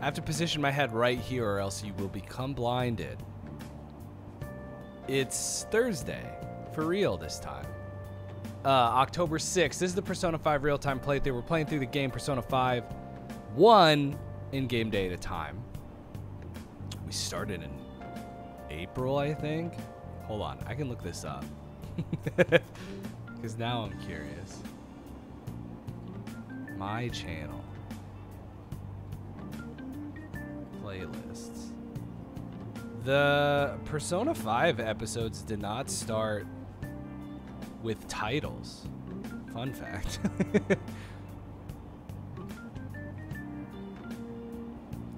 I have to position my head right here or else you will become blinded. It's Thursday. For real this time. Uh, October 6th. This is the Persona 5 real time playthrough. We're playing through the game Persona 5 one in game day at a time. We started in April, I think. Hold on, I can look this up. Because now I'm curious. My channel. Playlists. The Persona 5 episodes did not start with titles. Fun fact.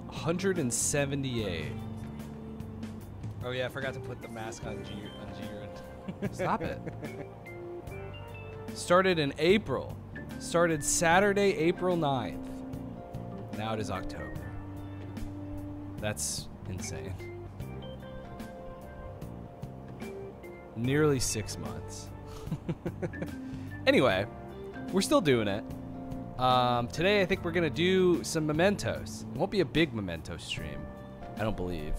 178. Oh yeah, I forgot to put the mask on G on Jiren. Stop it. Started in April. Started Saturday, April 9th. Now it is October. That's insane. Nearly six months. anyway, we're still doing it. Um, today, I think we're going to do some mementos. It won't be a big memento stream, I don't believe.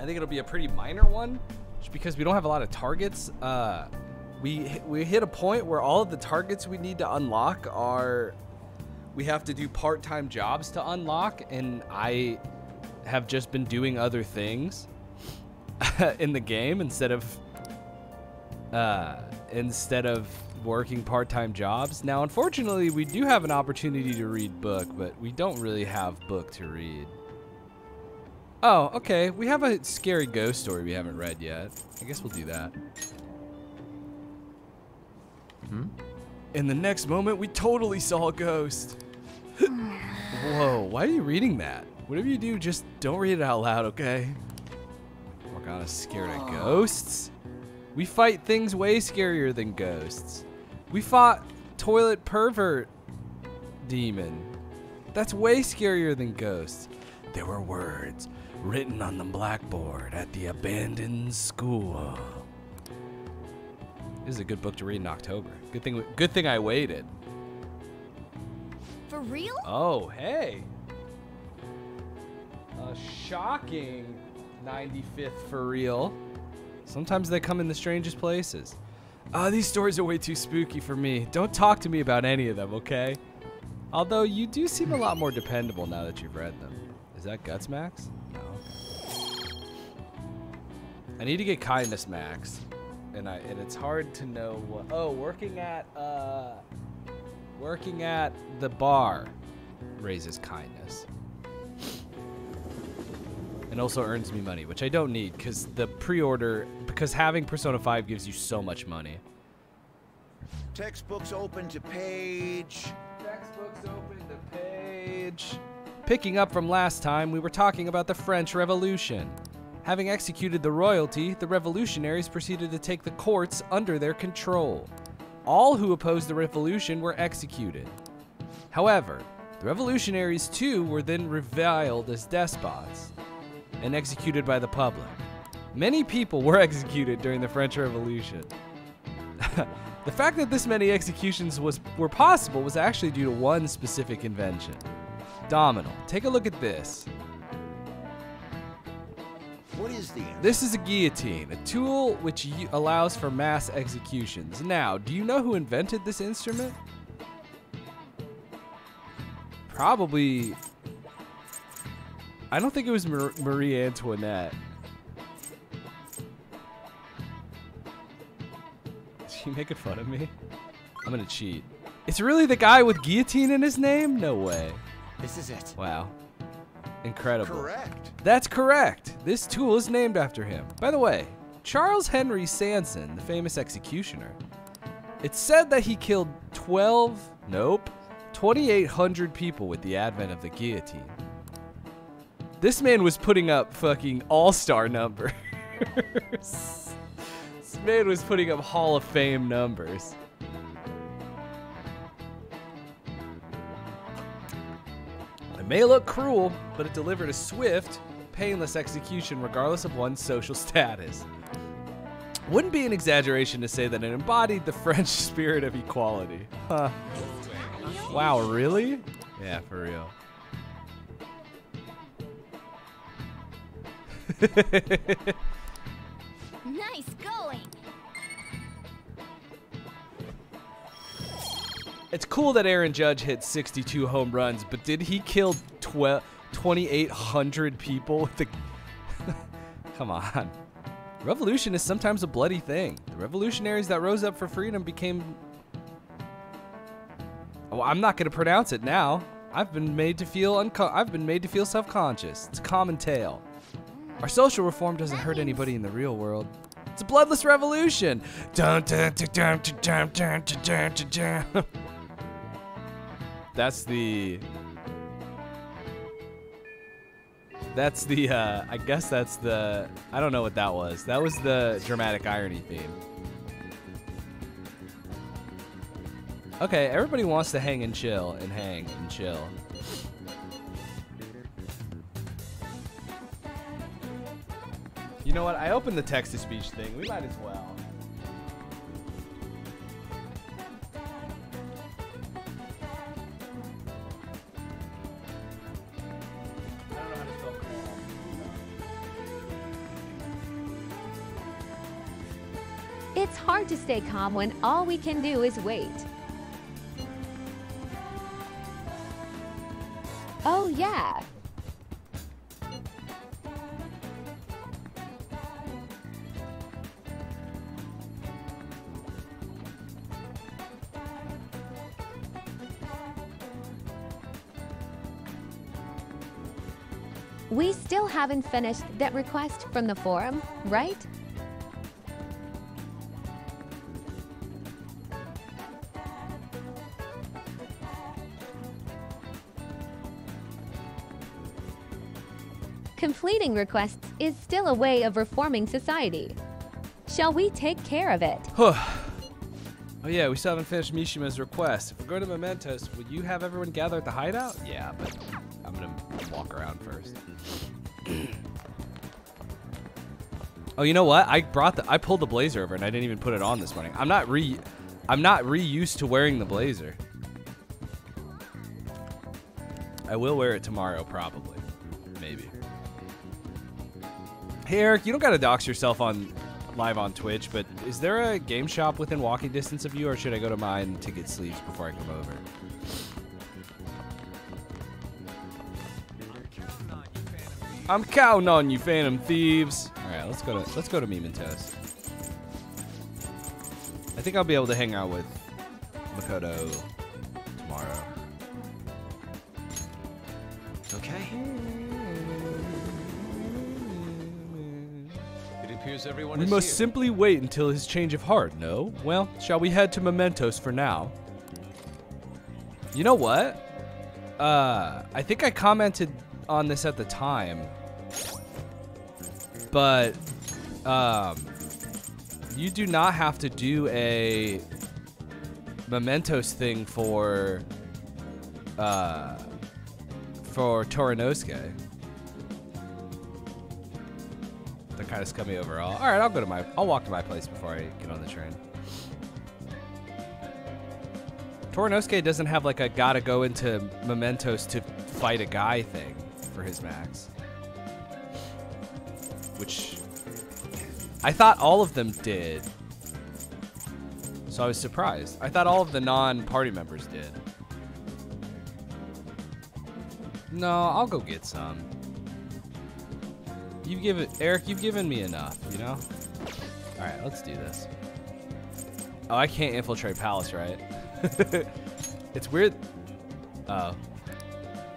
I think it'll be a pretty minor one, just because we don't have a lot of targets. Uh, we, we hit a point where all of the targets we need to unlock are. We have to do part time jobs to unlock, and I have just been doing other things in the game instead of. Uh, instead of working part-time jobs. Now, unfortunately, we do have an opportunity to read book, but we don't really have book to read. Oh, okay. We have a scary ghost story we haven't read yet. I guess we'll do that. Hmm? In the next moment, we totally saw a ghost. Whoa, why are you reading that? Whatever you do, just don't read it out loud, okay? Oh Morgana's scared of ghosts? We fight things way scarier than ghosts. We fought toilet pervert demon. That's way scarier than ghosts. There were words written on the blackboard at the abandoned school. This is a good book to read in October. Good thing good thing I waited. For real? Oh, hey. A shocking 95th for real. Sometimes they come in the strangest places. Ah, uh, these stories are way too spooky for me. Don't talk to me about any of them, okay? Although you do seem a lot more dependable now that you've read them. Is that Guts Max? No. I need to get Kindness Max, and I and it's hard to know what. Oh, working at uh, working at the bar raises kindness and also earns me money, which I don't need because the pre-order, because having Persona 5 gives you so much money. Textbooks open to page. Textbooks open to page. Picking up from last time, we were talking about the French Revolution. Having executed the royalty, the revolutionaries proceeded to take the courts under their control. All who opposed the revolution were executed. However, the revolutionaries too were then reviled as despots and executed by the public. Many people were executed during the French Revolution. the fact that this many executions was, were possible was actually due to one specific invention. Domino. Take a look at this. What is the This is a guillotine, a tool which allows for mass executions. Now, do you know who invented this instrument? Probably I don't think it was Mar Marie Antoinette. Is she making fun of me? I'm gonna cheat. It's really the guy with guillotine in his name? No way. This is it. Wow. Incredible. Correct. That's correct. This tool is named after him. By the way, Charles Henri Sanson, the famous executioner, it's said that he killed 12, nope, 2,800 people with the advent of the guillotine. This man was putting up fucking all-star numbers. this man was putting up Hall of Fame numbers. It may look cruel, but it delivered a swift, painless execution regardless of one's social status. Wouldn't be an exaggeration to say that it embodied the French spirit of equality. Huh. Wow, really? Yeah, for real. Nice going. It's cool that Aaron Judge hit 62 home runs, but did he kill 12 2,800 people with the. Come on. Revolution is sometimes a bloody thing. The revolutionaries that rose up for freedom became. Oh, I'm not going to pronounce it now. I've been made to feel unco- I've been made to feel self-conscious. It's a common tale. Our social reform doesn't hurt anybody in the real world. It's a bloodless revolution. That's the That's the, uh, I guess that's the, I don't know what that was. That was the dramatic irony theme. Okay, everybody wants to hang and chill and hang and chill. You know what? I opened the text to speech thing. We might as well. It's hard to stay calm when all we can do is wait. Oh, yeah. Haven't finished that request from the forum, right? Completing requests is still a way of reforming society. Shall we take care of it? oh yeah, we still haven't finished Mishima's request. If we're going to Mementos, would you have everyone gather at the hideout? Yeah, but I'm gonna walk around first. oh, you know what? I brought the I pulled the blazer over and I didn't even put it on this morning. I'm not re I'm not re-used to wearing the blazer. I will wear it tomorrow, probably. Maybe. Hey Eric, you don't gotta dox yourself on live on Twitch, but is there a game shop within walking distance of you, or should I go to mine to get sleeves before I come over? I'm counting on you, Phantom Thieves. All right, let's go to let's go to Mementos. I think I'll be able to hang out with Makoto tomorrow. Okay. It appears everyone We is must here. simply wait until his change of heart, no? Well, shall we head to Mementos for now? You know what? Uh, I think I commented on this at the time. But, um, you do not have to do a Mementos thing for, uh, for Toranosuke. They're kind of scummy overall. All right, I'll go to my. I'll walk to my place before I get on the train. Toranosuke doesn't have like a gotta go into Mementos to fight a guy thing for his max, which I thought all of them did. So I was surprised. I thought all of the non-party members did. No, I'll go get some. You've given Eric, you've given me enough, you know? Alright, let's do this. Oh, I can't infiltrate Palace, right? it's weird. Oh.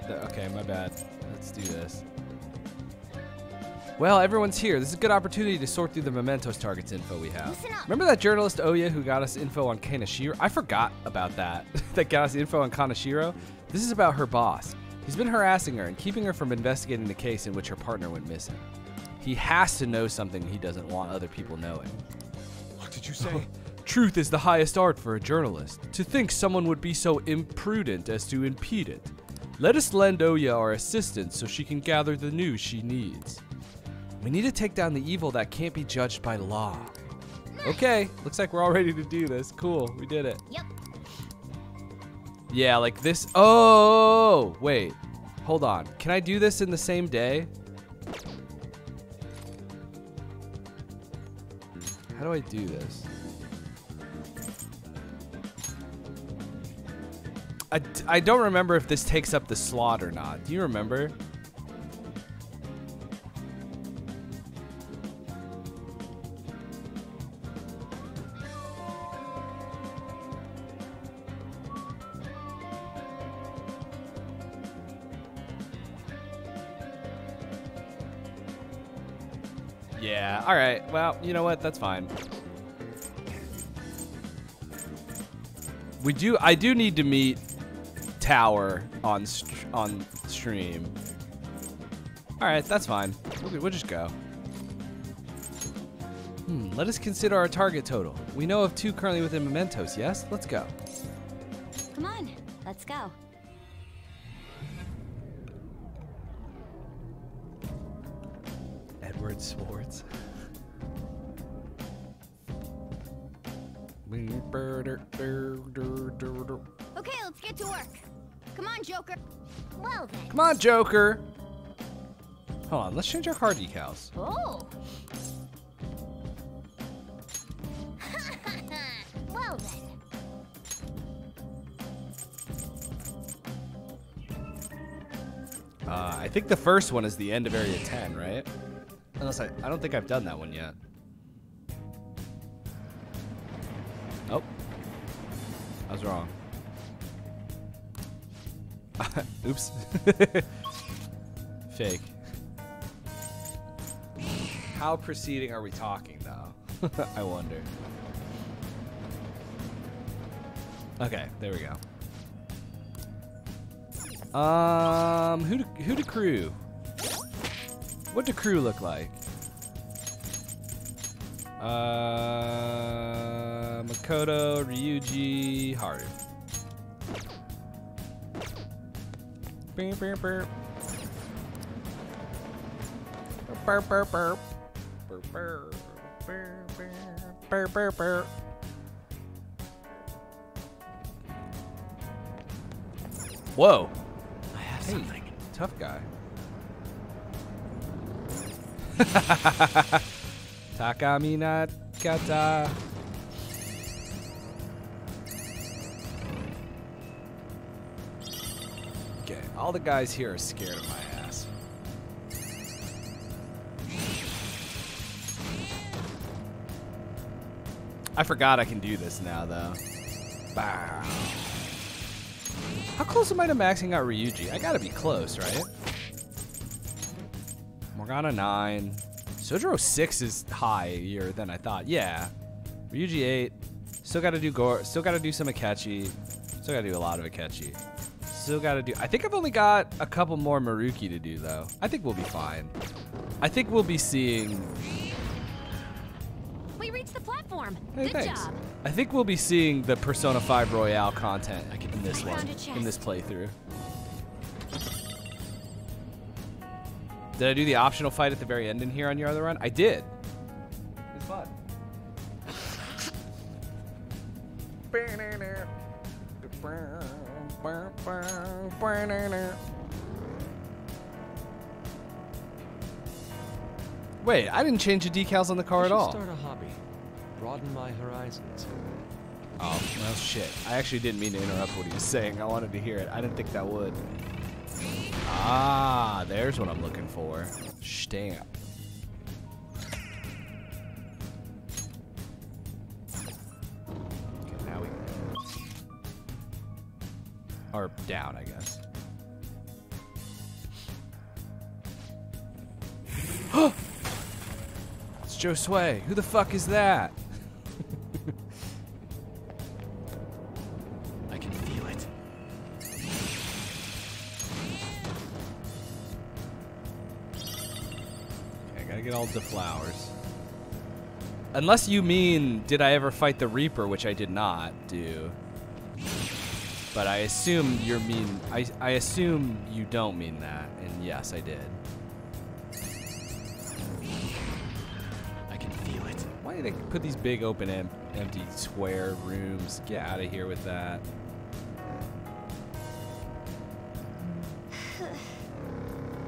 Okay, my bad. Let's do this. Well, everyone's here. This is a good opportunity to sort through the mementos targets info we have. Remember that journalist Oya who got us info on Kaneshiro? I forgot about that. that got us info on Kaneshiro? This is about her boss. He's been harassing her and keeping her from investigating the case in which her partner went missing. He has to know something he doesn't want other people knowing. What did you say? Truth is the highest art for a journalist. To think someone would be so imprudent as to impede it. Let us lend Oya our assistance so she can gather the news she needs. We need to take down the evil that can't be judged by law. Okay, looks like we're all ready to do this. Cool, we did it. Yep. Yeah, like this. Oh, wait. Hold on. Can I do this in the same day? How do I do this? I, I don't remember if this takes up the slot or not. Do you remember? Well, you know what? That's fine. We do. I do need to meet Tower on str- on stream. All right, that's fine. We'll, we'll just go. Hmm, let us consider our target total. We know of two currently within Mementos. Yes, let's go. Come on, let's go. Edward Swartz. Okay, let's get to work. Come on, Joker. Well then. Come on, Joker. Hold on, let's change our car decals. Oh. well then. Uh, I think the first one is the end of Area 10, right? Unless I, I don't think I've done that one yet. I was wrong. Oops. Fake. How proceeding are we talking, though? I wonder. Okay, there we go. Um, who do, who do crew? What do crew look like? Uh, Uh, Makoto, Ryuji, Haru. Burp, burp. Burp, burp, burp, burp, burp, burp, burp. Whoa. I have Hey, something. tough guy. Take-Minakata. All the guys here are scared of my ass. I forgot I can do this now, though. Bow. How close am I to maxing out Ryuji? I gotta be close, right? Morgana 9. Sojiro 6 is higher than I thought. Yeah. Ryuji 8. Still gotta do Gore. Still gotta do some Akechi. Still gotta do a lot of Akechi. Still gotta do. I think I've only got a couple more Maruki to do, though. I think we'll be fine. I think we'll be seeing. We reached the platform. Hey, Good thanks. job. I think we'll be seeing the Persona 5 Royal content in this one, in this playthrough. Did I do the optional fight at the very end in here on your other run? I did. It's fun. Wait, I didn't change the decals on the car I at all. Start a hobby. Broaden my horizons. Oh, well, shit. I actually didn't mean to interrupt what he was saying. I wanted to hear it. I didn't think that would. Ah, there's what I'm looking for. Stamp. Or down, I guess. it's Jose. Who the fuck is that? I can feel it. Okay, I gotta get all the flowers. Unless you mean, did I ever fight the Reaper, which I did not do. But I assume you mean, I, I assume you don't mean that, and yes, I did. I can feel it. Why do they put these big open em- empty square rooms? Get out of here with that.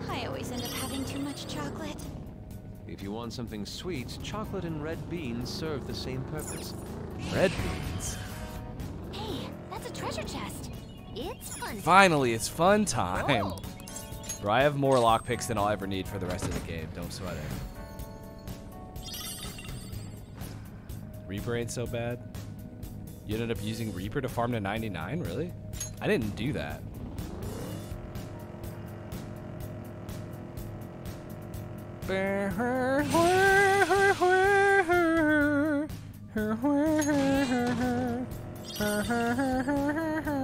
I always end up having too much chocolate. If you want something sweet, chocolate and red beans serve the same purpose. Red beans. Finally, it's fun time. Bro, I have more lockpicks than I'll ever need for the rest of the game. Don't sweat it. Reaper ain't so bad. You ended up using Reaper to farm to 99? Really? I didn't do that.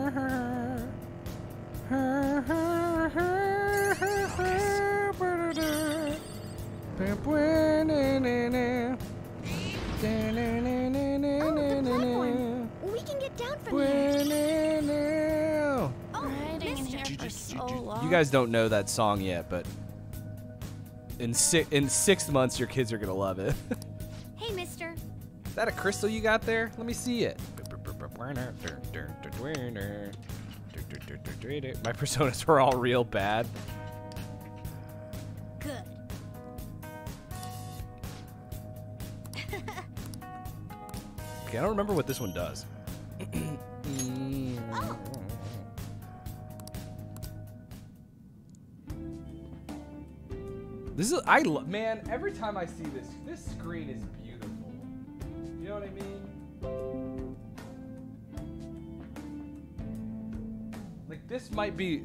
You guys don't know that song yet, but in six in six months, your kids are gonna love it. Hey, mister. Is that a crystal you got there? Let me see it. My personas were all real bad. Good. Okay, I don't remember what this one does. Oh. This is I lo- man. Every time I see this, this screen is beautiful. You know what I mean? This might be.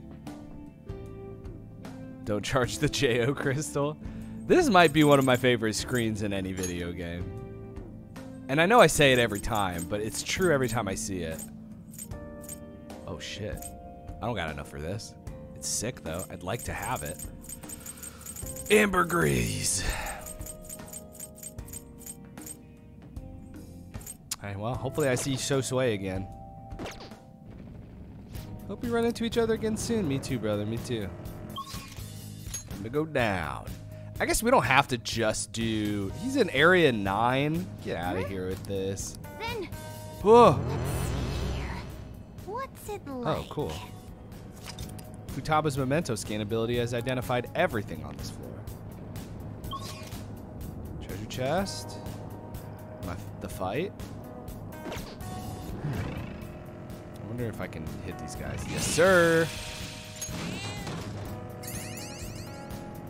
Don't charge the Jo crystal. This might be one of my favorite screens in any video game. And I know I say it every time, but it's true every time I see it. Oh shit. I don't got enough for this. It's sick though. I'd like to have it. Ambergris. Alright, well, hopefully I see Shosui again. Hope we run into each other again soon. Me too, brother. Me too. Time to go down. I guess we don't have to just do. He's in area nine. Get out of here with this. Then, Whoa. What's it oh, like? Oh, cool. Futaba's memento scan ability has identified everything on this floor. Treasure chest. My, the fight. Wonder if I can hit these guys. Yes, sir.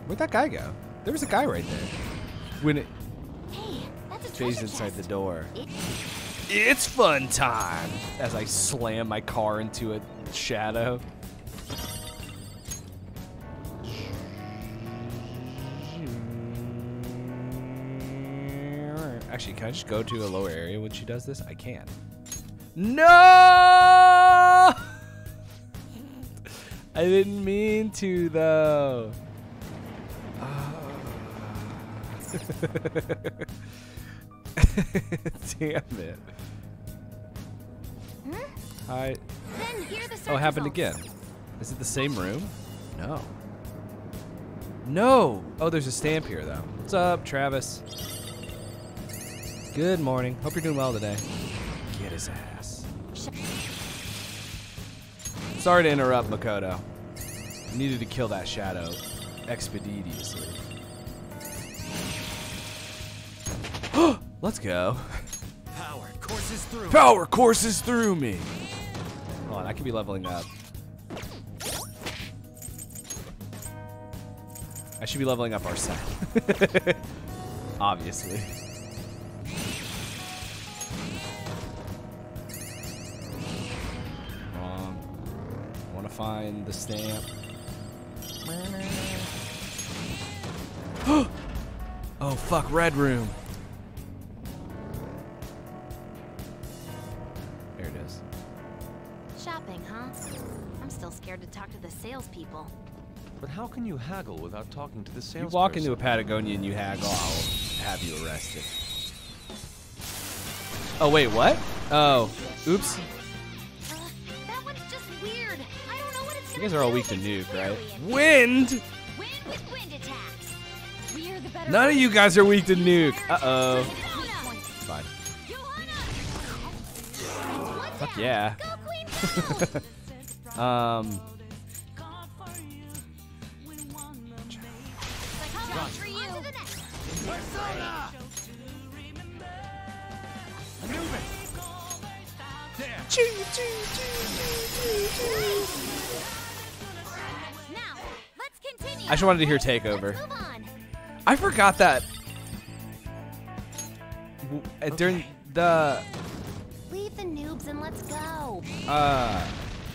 Where'd that guy go? There was a guy right there. When it Hey, that's a Jay's treasure inside the door. It, It's fun time as I slam my car into a shadow. Actually, can I just go to a lower area when she does this? I can. No! Didn't mean to, though. Ah. Damn it. Hi. then here the search Oh, it happened again. Is it the same room? No. No. Oh, there's a stamp here, though. What's up, Travis? Good morning. Hope you're doing well today. Get his ass. Sorry to interrupt, Makoto. Needed to kill that shadow expeditiously. Let's go. Power courses through. Power courses through me. Hold on, I could be leveling up. I should be leveling up our set. Obviously. Find the stamp. oh fuck, red room. There it is. Shopping, huh? I'm still scared to talk to the salespeople. But how can you haggle without talking to the salespeople? You salesperson? walk into a Patagonia and you haggle, I'll have you arrested. Oh wait, what? Oh, oops. Uh, that one's just weird. You guys are all weak to nuke, right? Wind. Wind with wind attacks. We're the better. None of you guys are weak to nuke. Uh oh. Fine. Johanna! One Fuck down. yeah. Go Queen Boo! Um, Like, for you. I just wanted to hear Takeover. Let's move on. I forgot that w- uh, during the Leave the noobs and let's go. uh,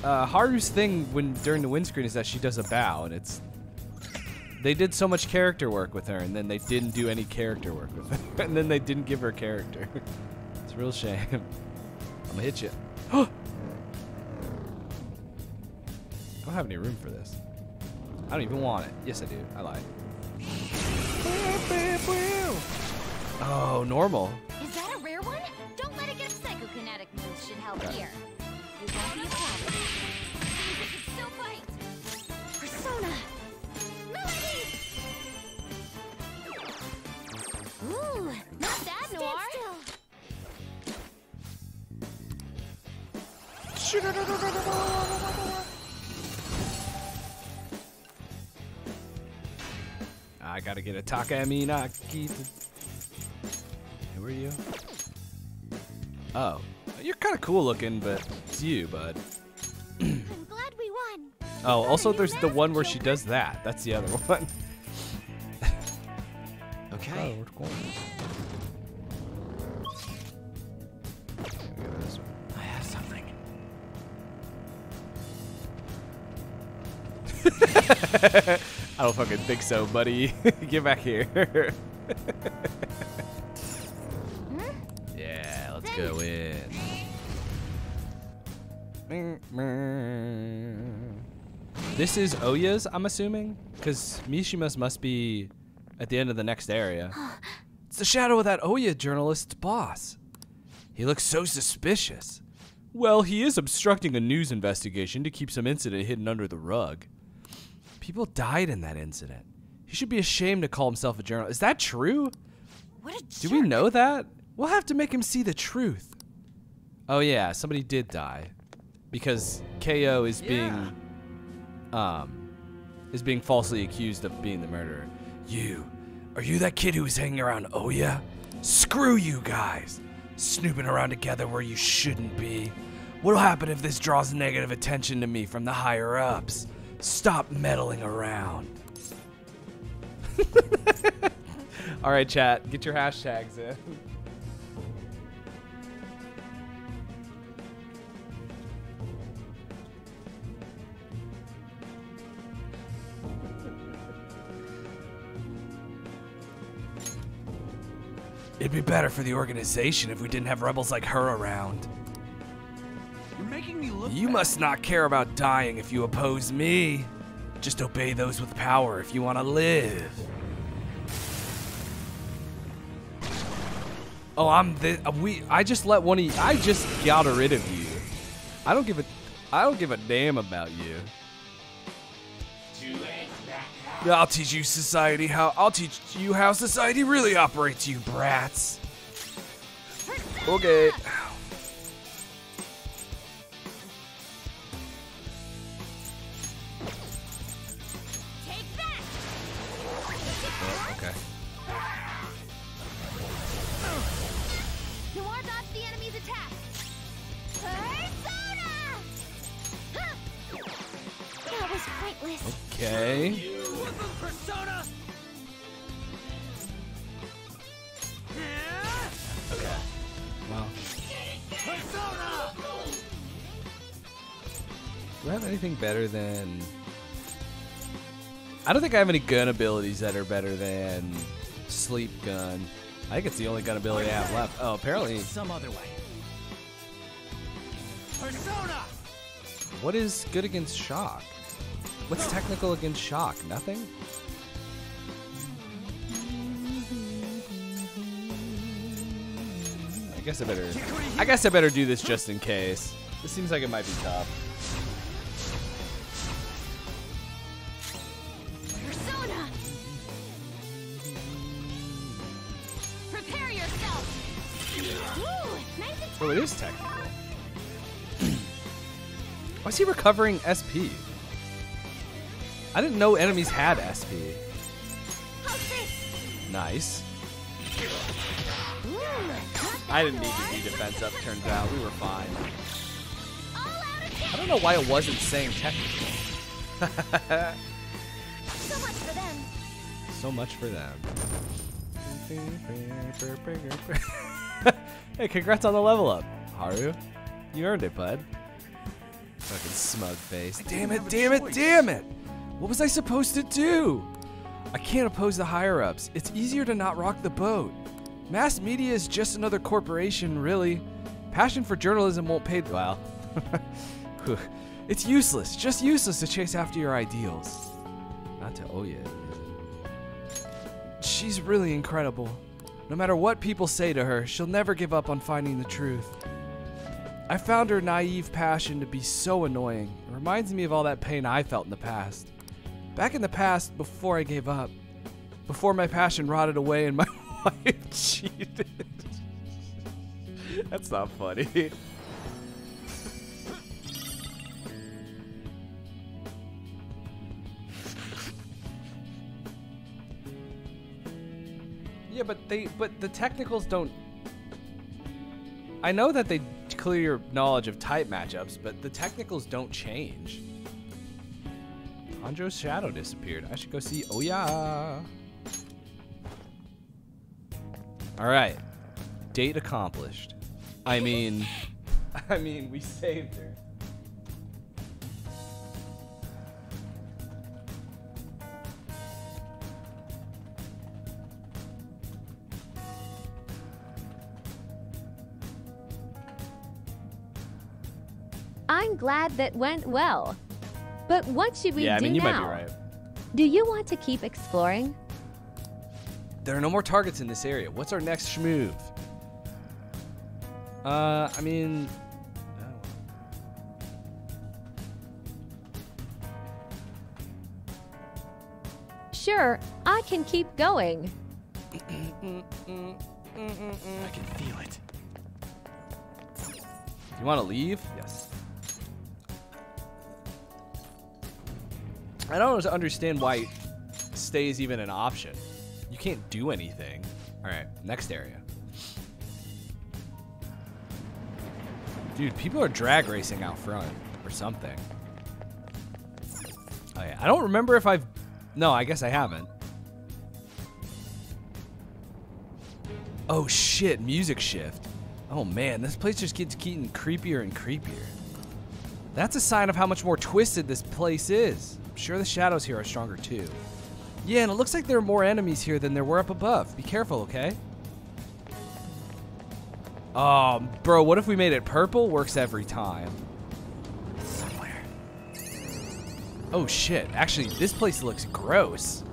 uh, Haru's thing when during the windscreen is that she does a bow, and it's they did so much character work with her, and then they didn't do any character work with her, and then they didn't give her character. it's a real shame. I'm gonna hit you. I don't have any room for this. I don't even want it. Yes, I do. I lied. Oh, normal. Is that a rare one? Don't let it get psychokinetic moves should help here. It won't be a problem. It's so fight. Persona. Melody. Ooh, not bad, Noir. I gotta get a Take-Minakata. Who are you? Oh, you're kind of cool looking, but it's you, bud. I'm glad we won. Oh, also there's the one where she does that. That's the other one. Okay. Oh, we're going. I have something. I don't fucking think so, buddy. Get back here. Hmm? yeah, let's go in. This is Oya's, I'm assuming? Because Mishima's must be at the end of the next area. It's the shadow of that Oya journalist's boss. He looks so suspicious. Well, he is obstructing a news investigation to keep some incident hidden under the rug. People died in that incident. He should be ashamed to call himself a journalist. Is that true? What a Do we know that? We'll have to make him see the truth. Oh yeah, somebody did die because KO is being um is being falsely accused of being the murderer. You, are you that kid who was hanging around Oya? Screw you guys. Snooping around together where you shouldn't be. What'll happen if this draws negative attention to me from the higher ups? Stop meddling around. All right, chat, get your hashtags in. It'd be better for the organization if we didn't have rebels like her around. You're making me look. You must not care about dying if you oppose me. Just obey those with power if you want to live. Oh, I'm the we. I just let one of you. I just got rid of you. I don't give a. I don't give a damn about you. I'll teach you society how. I'll teach you how society really operates, you brats. Okay. Okay. Persona. Well. Persona. Do I have anything better than? I don't think I have any gun abilities that are better than sleep gun. I think it's the only gun ability I have left. Oh, apparently, Some other way. Persona. what is good against shock? What's technical against shock? Nothing. I guess I better. I guess I better do this just in case. This seems like it might be tough. Persona! Prepare yourself! Ooh, Oh, it is technical. Why is he recovering SP? I didn't know enemies had SP. Nice. I didn't need to be defense up, turns out. We were fine. All out attack. I don't know why it wasn't saying technical. So much for them. so much for them. hey, congrats on the level up, Haru. You earned it, bud. Fucking smug face. Damn it, damn it, damn it! What was I supposed to do? I can't oppose the higher ups. It's easier to not rock the boat. Mass media is just another corporation, really. Passion for journalism won't pay. the Well, it's useless, just useless to chase after your ideals. Not to oh, Oya, is it? She's really incredible. No matter what people say to her, she'll never give up on finding the truth. I found her naive passion to be so annoying. It reminds me of all that pain I felt in the past. Back in the past, before I gave up, before my passion rotted away and my wife cheated. That's not funny. Yeah, but they but the technicals don't I know that they clear your knowledge of type matchups, but the technicals don't change. Hanjo's shadow disappeared. I should go see Oh yeah. Alright. Date accomplished. I mean I mean we saved her. I'm glad that went well. But what should we yeah, I do mean you now? might be right. Do you want to keep exploring? There are no more targets in this area. What's our next schmove? Uh, I mean. Sure, I can keep going. I can feel it. You want to leave? Yes. I don't understand why stay is even an option. You can't do anything. All right, next area. Dude, people are drag racing out front or something. Oh yeah, I don't remember if I've. No, I guess I haven't. Oh shit, music shift. Oh man, this place just keeps getting creepier and creepier. That's a sign of how much more twisted this place is. I'm sure the shadows here are stronger too. Yeah, and it looks like there are more enemies here than there were up above. Be careful, okay? Um, bro, what if we made it purple? Works every time. Somewhere. Oh shit, actually, this place looks gross.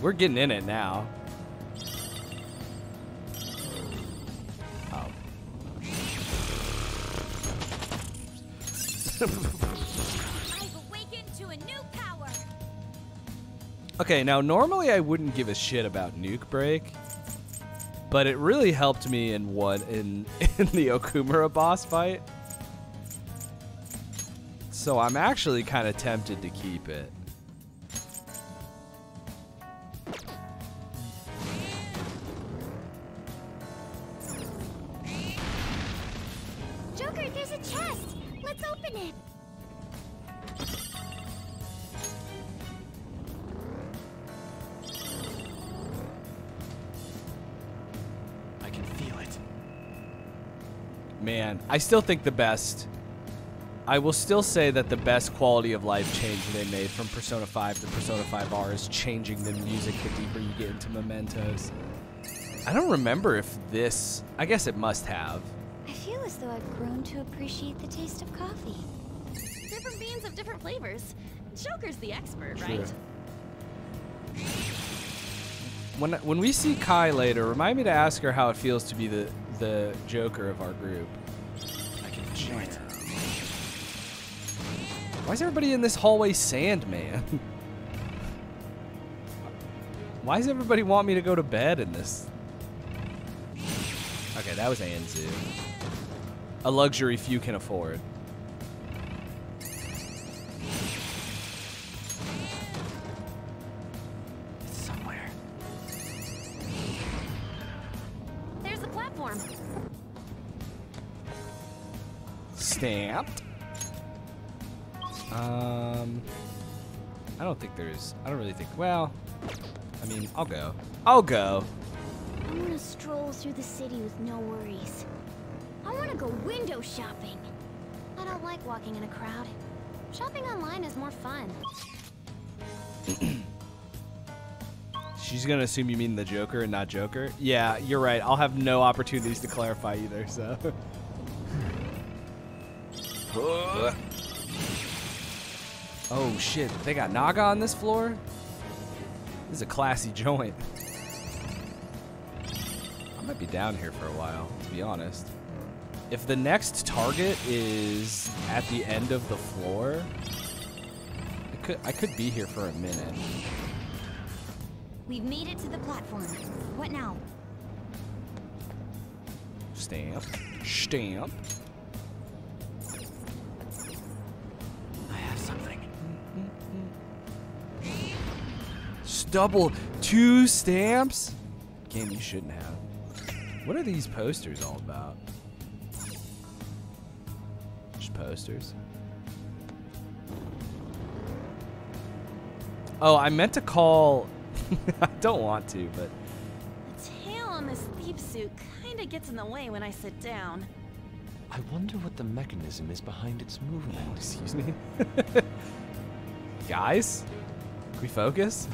We're getting in it now. Oh. Okay, now normally I wouldn't give a shit about Nuke Break, but it really helped me in what in in the Okumura boss fight. So I'm actually kind of tempted to keep it. I still think the best. I will still say that the best quality of life change they made from Persona 5 to Persona 5R is changing the music the deeper you get into Mementos. I don't remember if this. I guess it must have. I feel as though I've grown to appreciate the taste of coffee. Different beans of different flavors. Joker's the expert, right? When when we see Kai later, remind me to ask her how it feels to be the the Joker of our group. It. Why is everybody in this hallway Sandman? Why does everybody want me to go to bed in this? Okay, that was Anzu. A luxury few can afford. Stamped. Um, I don't think there's. I don't really think. Well, I mean, I'll go. I'll go. I'm gonna stroll through the city with no worries. I wanna go window shopping. I don't like walking in a crowd. Shopping online is more fun. She's gonna assume you mean the Joker and not Joker. Yeah, you're right. I'll have no opportunities to clarify either. So. oh shit! They got Naga on this floor. This is a classy joint. I might be down here for a while, to be honest. If the next target is at the end of the floor, I could I could be here for a minute. We've made it to the platform. What now? Stamp. Stamp. Double two stamps? Game you shouldn't have. What are these posters all about? Just posters. Oh, I meant to call. I don't want to, but The tail on this thief suit kinda gets in the way when I sit down. I wonder what the mechanism is behind its movement. excuse me. Guys, can we focus?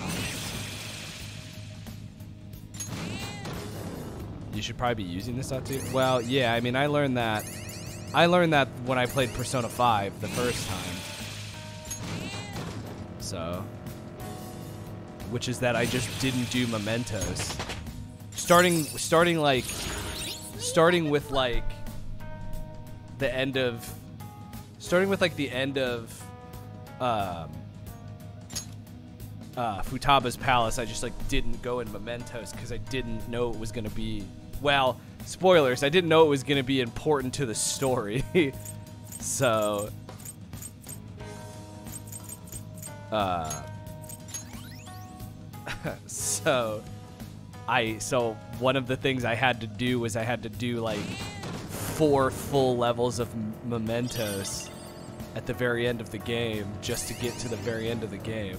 You should probably be using this stuff too. Well, yeah, I mean, I learned that. I learned that when I played Persona 5 the first time. So, which is that I just didn't do mementos. Starting, starting like, starting with like the end of, starting with like the end of, um, uh, Futaba's palace, I just like didn't go in mementos because I didn't know it was gonna be. Well, spoilers. I didn't know it was gonna be important to the story. so, uh, so I so one of the things I had to do was I had to do like four full levels of mementos at the very end of the game just to get to the very end of the game.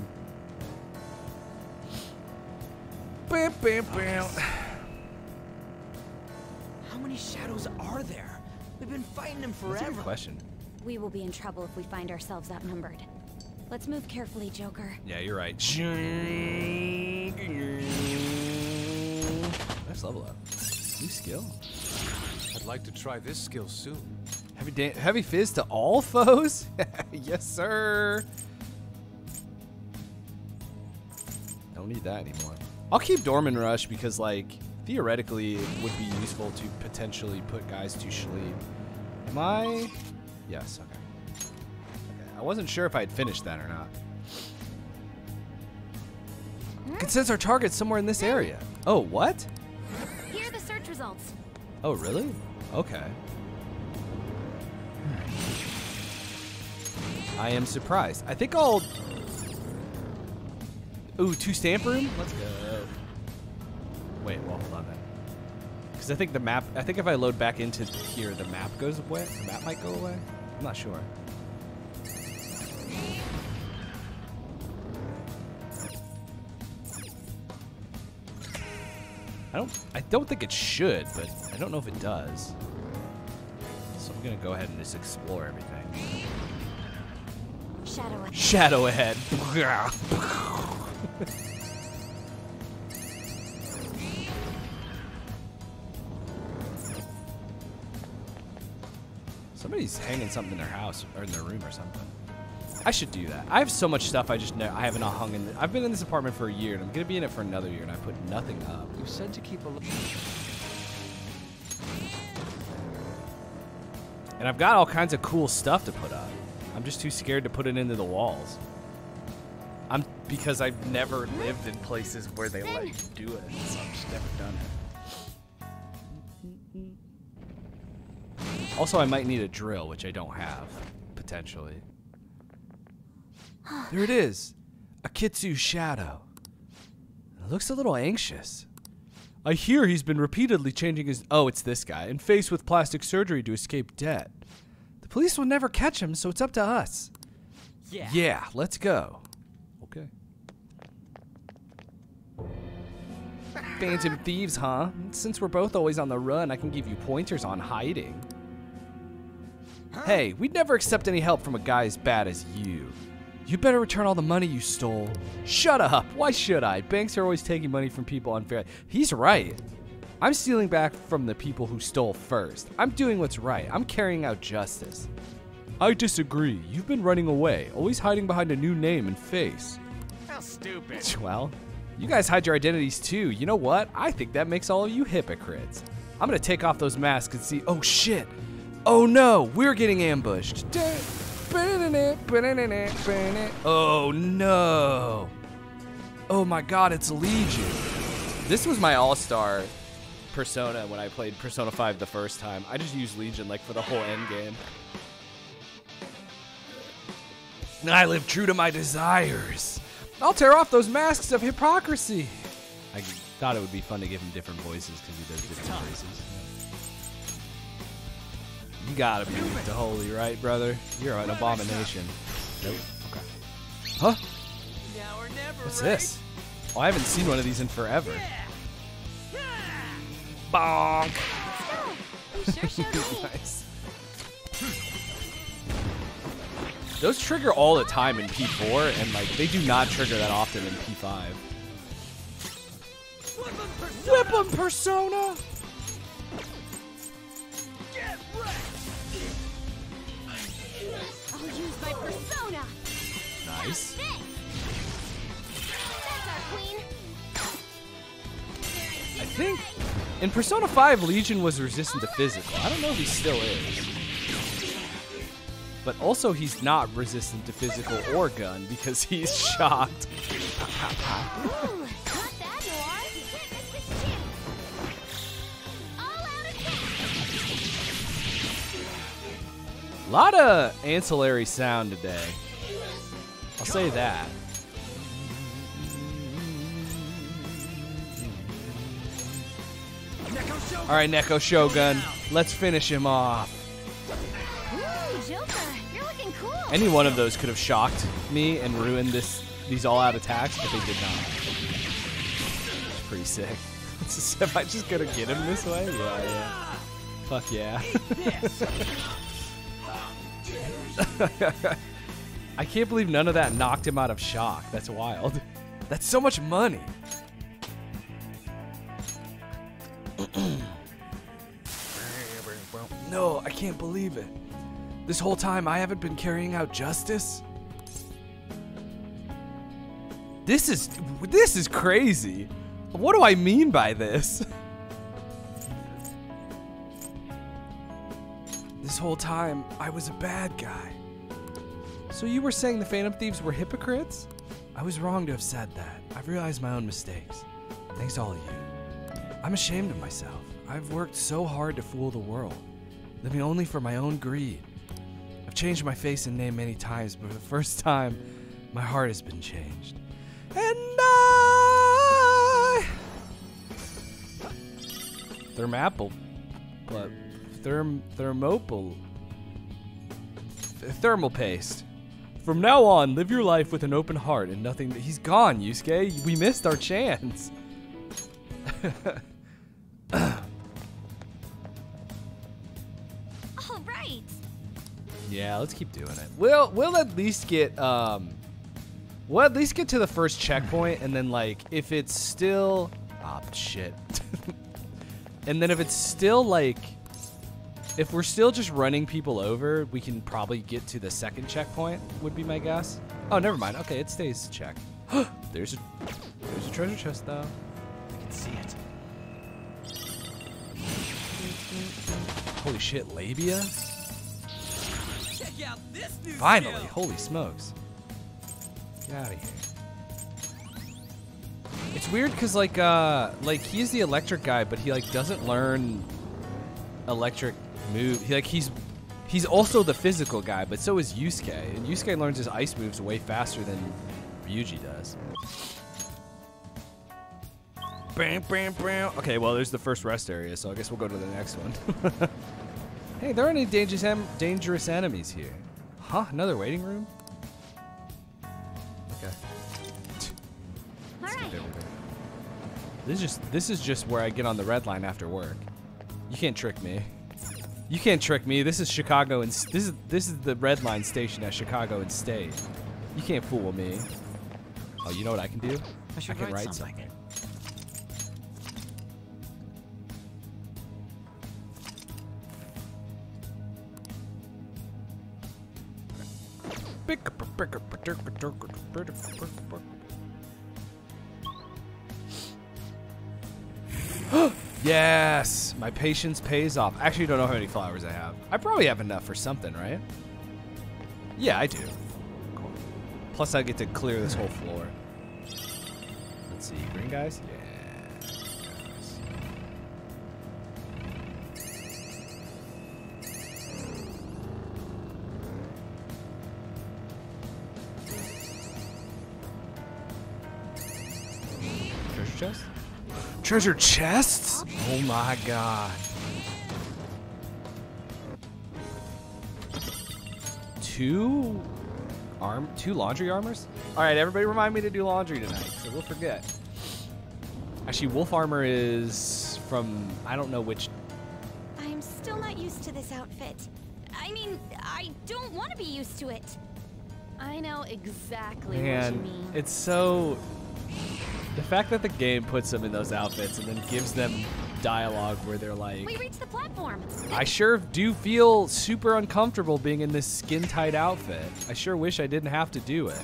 Bam, bam, bam. How many shadows are there? We've been fighting them forever. That's a good forever. question. We will be in trouble if we find ourselves outnumbered. Let's move carefully, Joker. Yeah, you're right. Nice level up. New skill. I'd like to try this skill soon. Heavy da- heavy fizz to all foes? yes, sir. Don't need that anymore. I'll keep Dormin Rush because, like, theoretically, it would be useful to potentially put guys to sleep. Am I? Yes. Okay. Okay. I wasn't sure if I'd finished that or not. Hmm? It says our target's somewhere in this hmm? area. Oh, what? Here are the search results. Oh, really? Okay. Hmm. I am surprised. I think I'll. Ooh, two stamp room? Let's go. Wait, well, hold on then. Because I think the map. I think if I load back into here, the map goes away. The map might go away. I'm not sure. I don't. I don't think it should, but I don't know if it does. So I'm gonna go ahead and just explore everything. Shadow ahead. Shadow ahead. Somebody's hanging something in their house or in their room or something. I should do that. I have so much stuff I just know I haven't hung in. I've been in this apartment for a year and I'm gonna be in it for another year and I put nothing up. You said to keep a look. And I've got all kinds of cool stuff to put up. I'm just too scared to put it into the walls. I'm because I've never lived in places where they let you do it, so I've just never done it. Also, I might need a drill, which I don't have, potentially. There it is, a Kitsu shadow. It looks a little anxious. I hear he's been repeatedly changing his. Oh, it's this guy. And faced with plastic surgery to escape debt. The police will never catch him, so it's up to us. Yeah. Yeah, let's go. Okay. Phantom thieves, huh? Since we're both always on the run, I can give you pointers on hiding. Hey, we'd never accept any help from a guy as bad as you. You better return all the money you stole. Shut up. Why should I? Banks are always taking money from people unfairly. He's right. I'm stealing back from the people who stole first. I'm doing what's right. I'm carrying out justice. I disagree. You've been running away, always hiding behind a new name and face. How stupid. Well, you guys hide your identities too. You know what? I think that makes all of you hypocrites. I'm gonna take off those masks and see. Oh shit! Oh no! We're getting ambushed. Oh no! Oh my god! It's Legion. This was my all-star persona when I played Persona 5 the first time. I just used Legion like for the whole end game. I live true to my desires. I'll tear off those masks of hypocrisy. I thought it would be fun to give him different voices because he does different voices. You gotta be weak to holy, right, brother? You're an abomination. Nope. Okay. Huh? Now or never. What's this? Oh, I haven't seen one of these in forever. Bonk. You sure showed me. nice. Those trigger all the time in P4, and like they do not trigger that often in P5. Whip 'em, Persona! My persona. Nice. That's our queen. I think in Persona 5, Legion was resistant to physical. I don't know if he still is. But also, he's not resistant to physical or gun because he's shocked. Lot of ancillary sound today. I'll say that. All right, Neko Shogun, let's finish him off. Ooh, Joker, you're looking cool. Any one of those could have shocked me and ruined this these all-out attacks, but they did not. It's pretty sick. It's just- Am I just gonna get him this way? Yeah, yeah. Fuck yeah. I can't believe none of that knocked him out of shock. That's wild. That's so much money. no, I can't believe it. This whole time I haven't been carrying out justice? This is this is crazy. What do I mean by this? This whole time I was a bad guy. So you were saying the Phantom Thieves were hypocrites? I was wrong to have said that. I've realized my own mistakes. Thanks to all of you. I'm ashamed of myself. I've worked so hard to fool the world, living only for my own greed. I've changed my face and name many times, but for the first time, my heart has been changed. And I. Thermapple. But. Therm. Thermopal. Thermal paste. From now on, live your life with an open heart and nothing. He's gone, Yusuke. We missed our chance. All right. Yeah, let's keep doing it. We'll we'll at least get um we'll at least get to the first checkpoint and then like if it's still ah shit. and then if it's still like if we're still just running people over, we can probably get to the second checkpoint would be my guess. Oh, never mind. Okay, it stays checked. there's a there's a treasure chest though. I can see it. Holy shit, labia? Check out this new Finally, skill. holy smokes. Get out of here. It's weird because like uh like he's the electric guy, but he like doesn't learn electric move. He like he's he's also the physical guy, but so is Yusuke. And Yusuke learns his ice moves way faster than Ryuji does. Bam, bam, bam. Okay, well, there's the first rest area, so I guess we'll go to the next one. hey, there aren't any dangerous, em- dangerous enemies here. Huh? Another waiting room? Okay. All right. This is just this is just where I get on the red line after work. You can't trick me. You can't trick me. This is Chicago and this is this is the red line station at Chicago and State. You can't fool me. Oh, you know what I can do? I should can write write something. something. yes, my patience pays off. I actually don't know how many flowers I have. I probably have enough for something, right? Yeah, I do. Cool. Plus, I get to clear this whole floor. Let's see, green guys. Yeah. Treasure chests? Oh my god. Two arm two laundry armors? Alright, everybody remind me to do laundry tonight, so we'll forget. Actually, wolf armor is from I don't know which I'm still not used to this outfit. I mean, I don't want to be used to it. I know exactly what you man. mean. It's so the fact that the game puts them in those outfits and then gives them dialogue where they're like We reached the platform. I sure do feel super uncomfortable being in this skin tight outfit. I sure wish I didn't have to do it.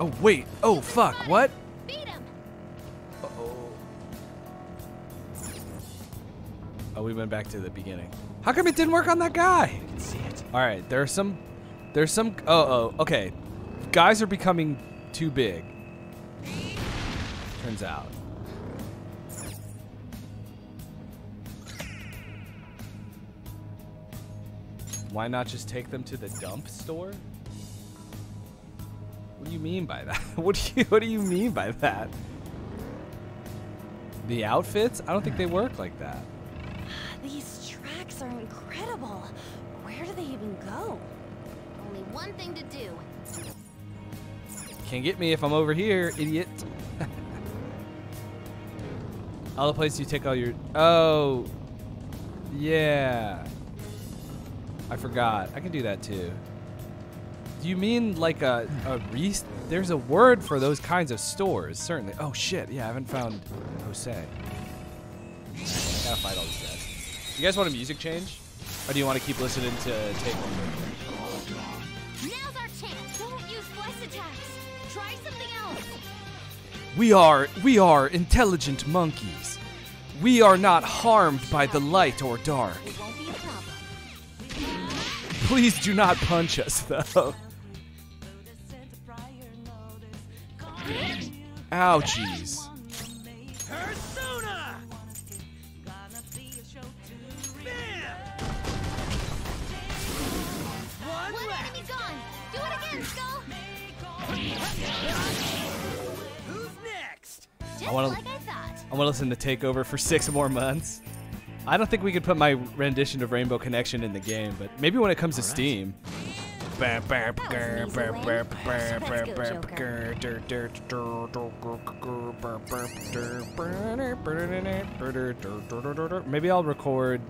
Oh, wait. Oh, fuck. What? Oh, we went back to the beginning. How come it didn't work on that guy? can see it. All right, there are some, there's some. Oh, oh, okay. Guys are becoming too big. Turns out. Why not just take them to the dump store? What do you mean by that? What do you What do you mean by that? The outfits? I don't think they work like that. These tracks are incredible. Where do they even go? Only one thing to do. Can't get me if I'm over here, idiot. all the places you take all your. Oh. Yeah. I forgot. I can do that too. Do you mean like a, a re- There's a word for those kinds of stores, certainly. Oh shit, yeah, I haven't found Jose. I gotta fight all these guys. You guys want a music change? Or do you want to keep listening to Takeover? Now's our chance. Don't use flesh attacks. Try something else. We are we are intelligent monkeys. We are not harmed by the light or dark. It won't be a problem. Please do not punch us though. Ouchies. Next? Just wanna- like I. I want to listen to Takeover for six more months. I don't think we could put my rendition of Rainbow Connection in the game, but maybe when it comes to Steam. That was an easy win. Let's go, Maybe I'll record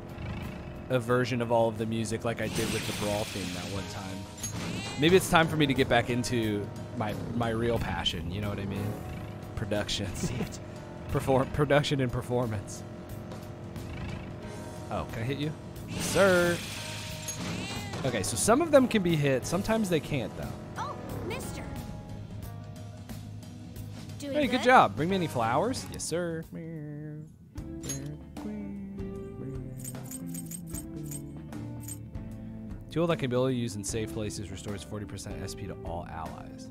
a version of all of the music like I did with the Brawl theme that one time. Maybe it's time for me to get back into my my real passion. You know what I mean? Production. See it? Perform production and performance. Oh, can I hit you? Yes, sir. Okay, so some of them can be hit. Sometimes they can't, though. Oh, Mister. Doing Hey, good job. Bring me any flowers? Yes, sir. Tool that can be used in safe places restores 40% SP to all allies.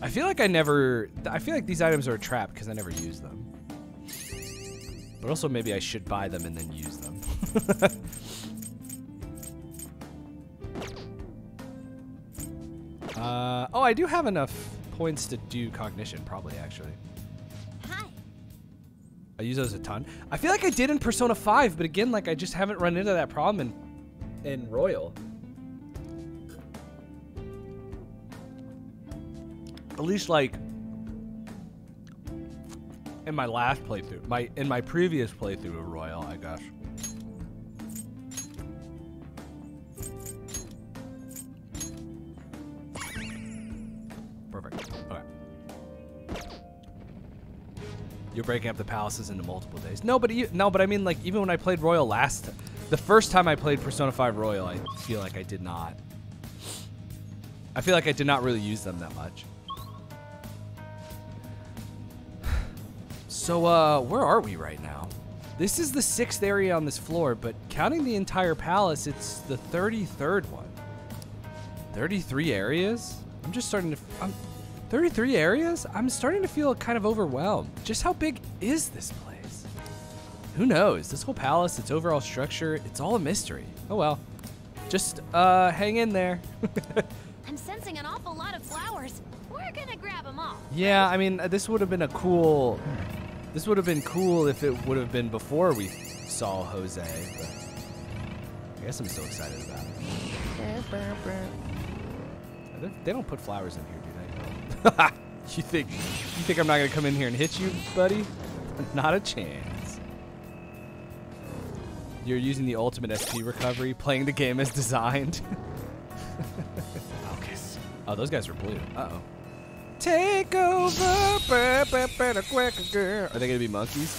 I feel like I never. I feel like these items are a trap because I never use them. But also, maybe I should buy them and then use them. uh, oh, I do have enough points to do cognition, probably, actually. Hi. I use those a ton. I feel like I did in Persona 5, but again, like I just haven't run into that problem in in Royal. At least like in my last playthrough, my in my previous playthrough of Royal, I guess. Perfect. Okay. You're breaking up the palaces into multiple days. No, but you, no, but I mean like even when I played Royal last, the first time I played Persona 5 Royal, I feel like I did not. I feel like I did not really use them that much. So, uh, where are we right now? This is the sixth area on this floor, but counting the entire palace, it's the 33rd one. 33 areas? I'm just starting to. I'm, 33 areas? I'm starting to feel kind of overwhelmed. Just how big is this place? Who knows? This whole palace, its overall structure, it's all a mystery. Oh well. Just, uh, hang in there. I'm sensing an awful lot of flowers. We're gonna grab them all. yeah, I mean, this would have been a cool. This would have been cool if it would have been before we saw Jose, but I guess I'm still excited about it. They- don't put flowers in here, do they? you think you think I'm not gonna come in here and hit you, buddy? Not a chance. You're using the ultimate SP recovery, playing the game as designed. Oh, those guys are blue. Uh oh. Take over, ba- ba- ba- da- quick, girl. Are they gonna be monkeys?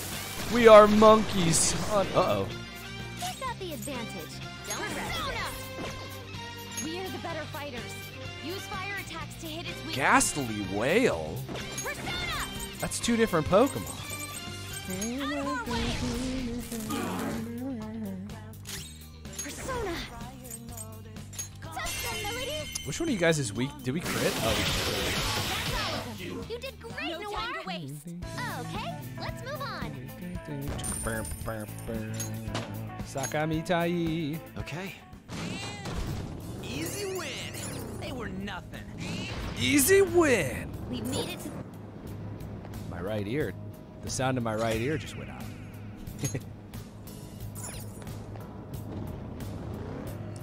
We are monkeys. Uh oh. Who's got the advantage? Don't Persona! We are the better fighters. Use fire attacks to hit its weak Ghastly Wail. Persona! That's two different Pokemon. Out of! Persona! Touch them, Which one of you guys is weak? Did we crit? Oh, we crit. Waste. Okay, let's move on. Sakamitai. Okay. Easy win. They were nothing. Easy win. We've made it to My right ear. The sound in my right ear just went out.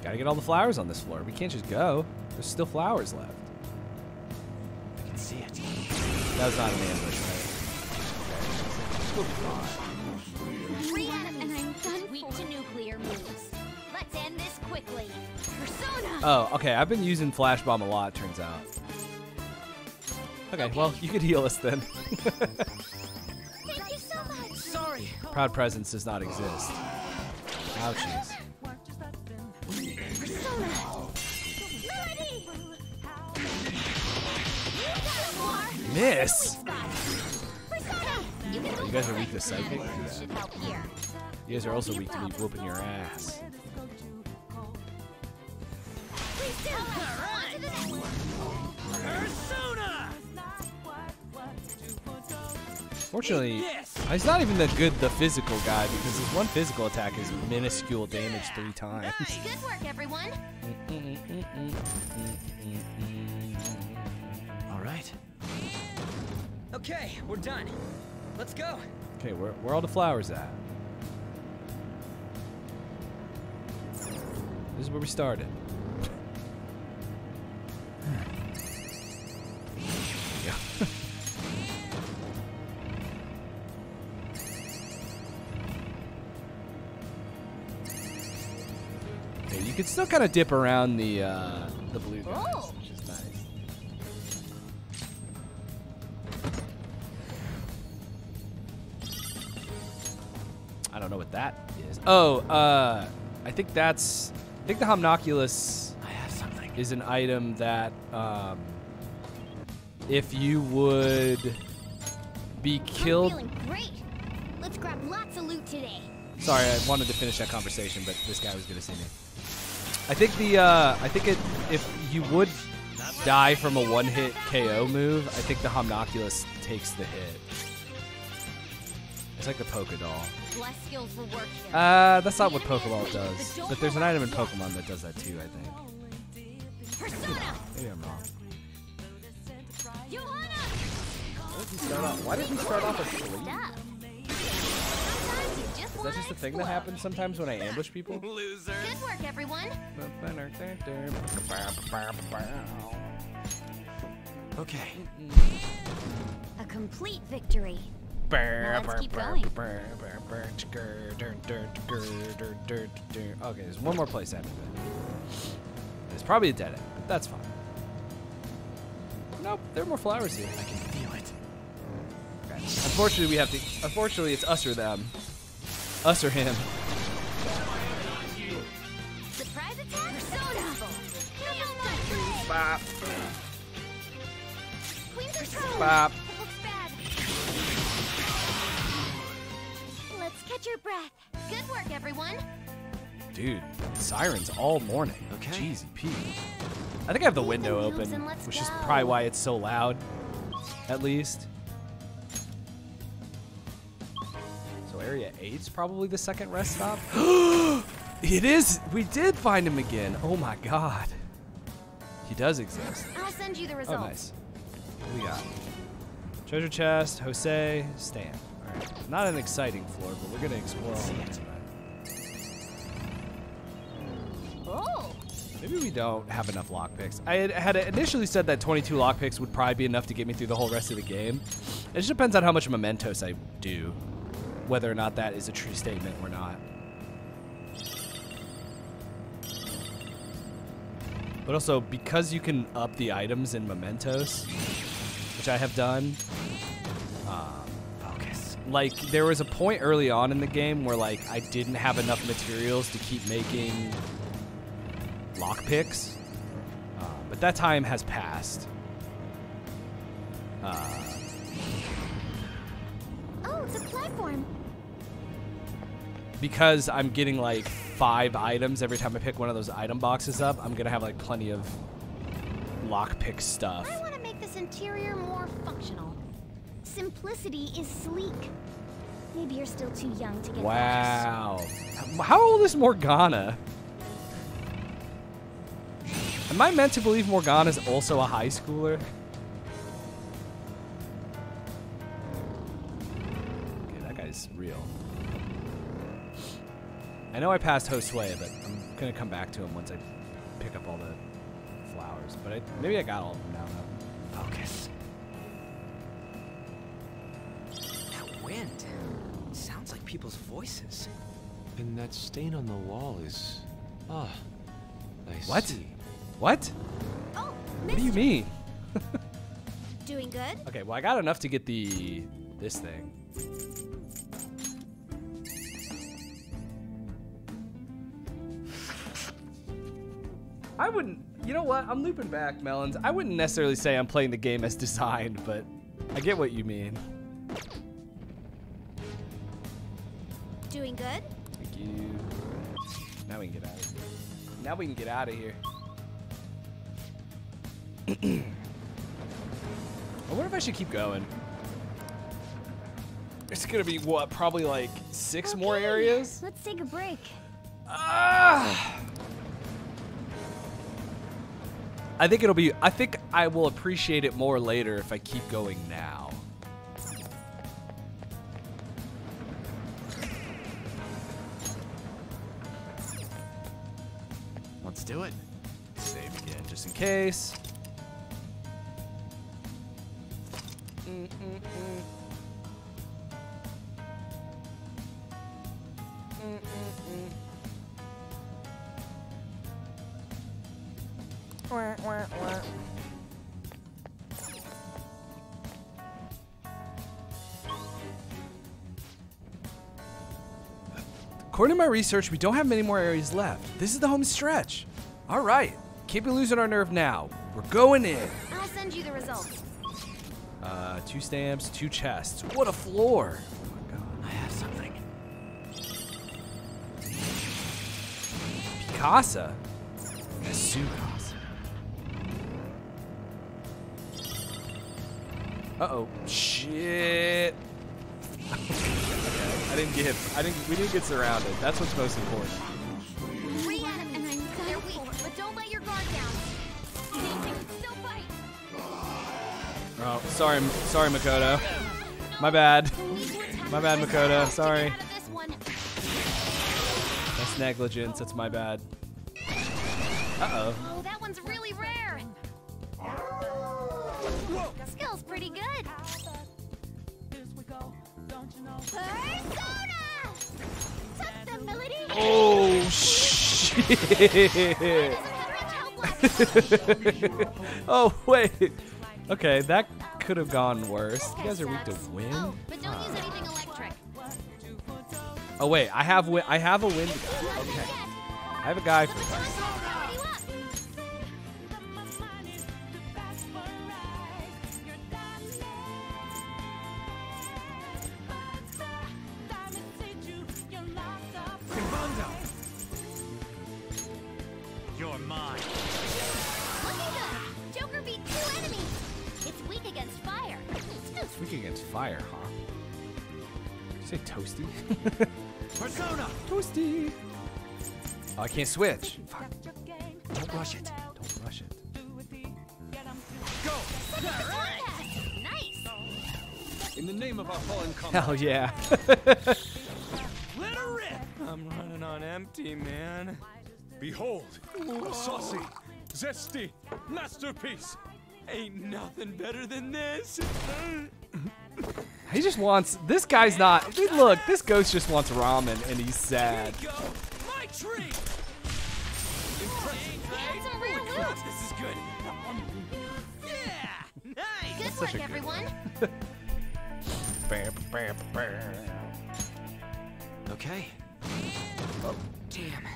Gotta get all the flowers on this floor. We can't just go. There's still flowers left. I can see it. That was not an ambush, right? Three out of and I'm done weak to nuclear moves. Let's end this quickly. Persona! Oh, okay. I've been using Flash Bomb a lot, turns out. Okay, well, you could heal us then. Thank you so much! Sorry. Proud Presence does not exist. Ouchies. Persona! Melody! You got it, Noir! Miss! Guys are weak to psychic? This Should help here. You guys are also weak to me whooping your ass. Please do! On to the next one. Persona! Fortunately, he's not even the good, the physical guy, because his one physical attack is minuscule damage three times. Good work, everyone! All right. Okay, we're done. Let's go. Okay, where, where are all the flowers at? This is where we started. okay, you can still kind of dip around the uh, the blue guys, Oh. That is. Oh, uh, I think that's. I think the Homunculus I have something. is an item that, um, if you would be I'm killed. feeling great! Let's grab lots of loot today. Sorry, I wanted to finish that conversation, but this guy was gonna see me. I think the uh, I think it if you would die from a one-hit KO move, I think the Homunculus takes the hit. It's like the Polka Doll. Less skills will work here. Uh, that's not what Pokeball does. But there's an item in Pokemon that does that too, I think. Persona! Maybe I'm wrong. Johanna! Why did he start off asleep? Stuff. Sometimes you just Is that just a thing that happens sometimes when I ambush people? Loser. Good work, everyone. Okay. A complete victory. Now let's keep going. Okay, there's one more place I haven't been. There's probably a dead end, but that's fine. Nope, there are more flowers here. I can feel it. Unfortunately, we have to. Unfortunately, it's us or them. Us or him. Surprise attack? Persona! Bop, Queen's control! bop. Everyone. Dude, sirens all morning. Okay. Jeezy P. I think I have the window open, which is probably why it's so loud. At least. So area eight's probably the second rest stop. it is. We did find him again. Oh my god. He does exist. I'll send you the results. Oh, nice. What we got? Treasure chest, Jose, Stan. All right. Not an exciting floor, but we're gonna explore all of it Maybe we don't have enough lockpicks. I had, initially said that 22 lockpicks would probably be enough to get me through the whole rest of the game. It just depends on how much mementos I do, whether or not that is a true statement or not. But also, because you can up the items in mementos, which I have done, uh, Focus. like there was a point early on in the game where like I didn't have enough materials to keep making lockpicks, uh, but that time has passed. Uh, oh, it's a platform. because I'm getting like five items every time I pick one of those item boxes up, I'm gonna have like plenty of lockpick stuff. I want to make this interior more functional. Simplicity is sleek. Maybe you're still too young to get Wow. How old is Morgana? Am I meant to believe Morgana's also a high schooler? Okay, that guy's real. I know I passed Jose, but I'm gonna come back to him once I pick up all the flowers. But I, maybe I got all of them now. Though. Focus. That wind. Sounds like people's voices. And that stain on the wall is. Ah. I What? see. What? Oh, What do you mean? Doing good? Okay, well I got enough to get the this thing. I wouldn't. You know what? I'm looping back, Melons. I wouldn't necessarily say I'm playing the game as designed, but I get what you mean. Doing good? Thank you. Now we can get out of here. Now we can get out of here. I wonder if I should keep going. It's gonna be what? Probably like six more areas. Let's take a break. Ah! I think it'll be. I think I will appreciate it more later if I keep going now. Let's do it. Save again, just in case. According to my research, we don't have many more areas left. This is the home stretch. All right, can't be losing our nerve now. We're going in. I'll send you the results. Two stamps, two chests. What a floor! Oh my god. I have something. Picasa. Sukasa. Uh oh. Shit. okay. I I didn't get. I didn't. We didn't get surrounded. That's what's most important. Oh, sorry, sorry, Makoto. My bad. Need to attack My bad, Makoto. house to get Sorry. out of this one. That's negligence. That's my bad. Uh oh. Oh, that one's really rare. Skill's pretty good. Oh shit. oh wait. Okay, that could have gone worse. You guys are weak to wind. Oh, but don't use anything electric. Oh wait, I have wi- I have a wind guy. Okay, I have a guy for that. You You're mine. Weak against fire, huh? Did you say toasty? Persona! toasty. Oh, I can't switch. Fuck. Don't rush it. Don't rush it. Go! Nice. In the name of our fallen comrade. Hell yeah. Let her rip! I'm running on empty, man. Behold, a saucy, zesty masterpiece. Ain't nothing better than this. he just wants. This guy's not. Dude, look, this ghost just wants ramen and he's sad. Go! My tree! Get some real loot. This is good. Nice! Good work, everyone. Bam, bam, bam. Okay. Oh, damn.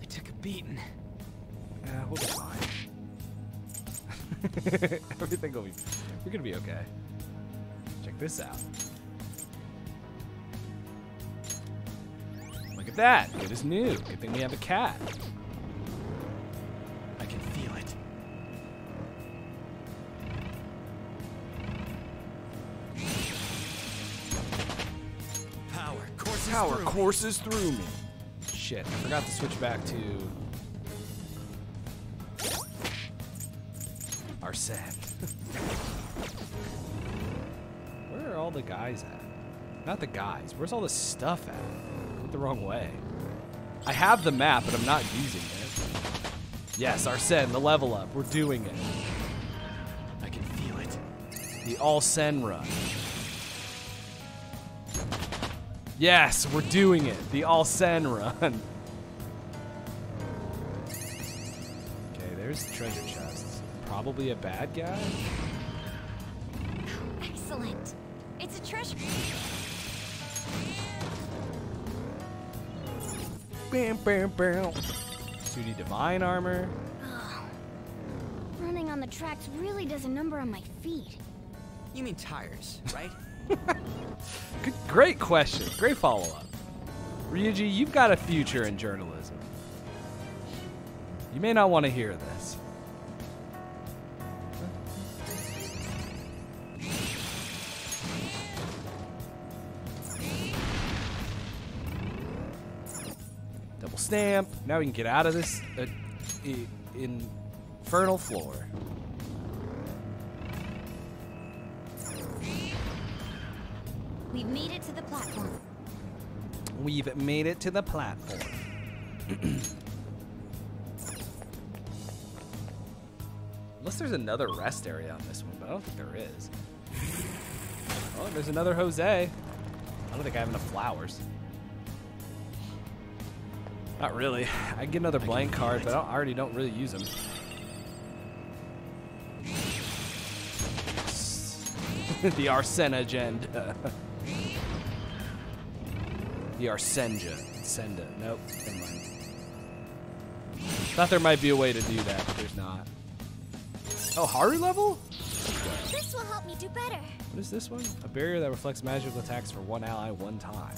we took a beating. Yeah, we'll be fine. Everything will be. We're gonna be okay. This out. Look at that. It is new. Good thing we have a cat. I can feel it. Power courses Power through. courses through me. Shit, I forgot to switch back to Arsene. All the guys at? Not the guys. Where's all the stuff at? Went the wrong way. I have the map, but I'm not using it. Yes, Arsene, the level up. We're doing it. I can feel it. The All Sen run. Yes, we're doing it. The All Sen run. Okay, there's the treasure chests. Probably a bad guy. Excellent. Bam, bam, bam. 2D divine armor. Running on the tracks really does a number on my feet. You mean tires, right? Good, great question. Great follow up. Ryuji, you've got a future in journalism. You may not want to hear this. Stamp. Now we can get out of this uh, infernal floor. We've made it to the platform. We've made it to the platform. Unless there's another rest area on this one, but I don't think there is. Oh, there's another Jose. I don't think I have enough flowers. Not really. I can get another blank card, but I, I already don't really use them. the Arsene agenda. The Arsenja. Senda. Nope. Never mind. Thought there might be a way to do that, but there's not. Oh, Haru level? This will help me do better. What is this one? A barrier that reflects magical attacks for one ally one time.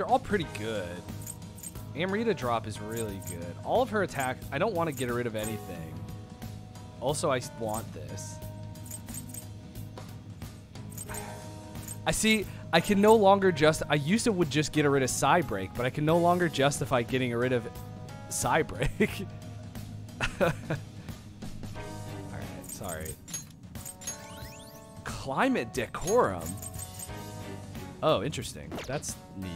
These are all pretty good. Amrita drop is really good. All of her attack, I don't want to get rid of anything. Also, I want this. I see, I can no longer just, I used to would just get rid of Psy Break, but I can no longer justify getting rid of Psy Break. Alright, sorry. Climate decorum. Oh, interesting. That's neat.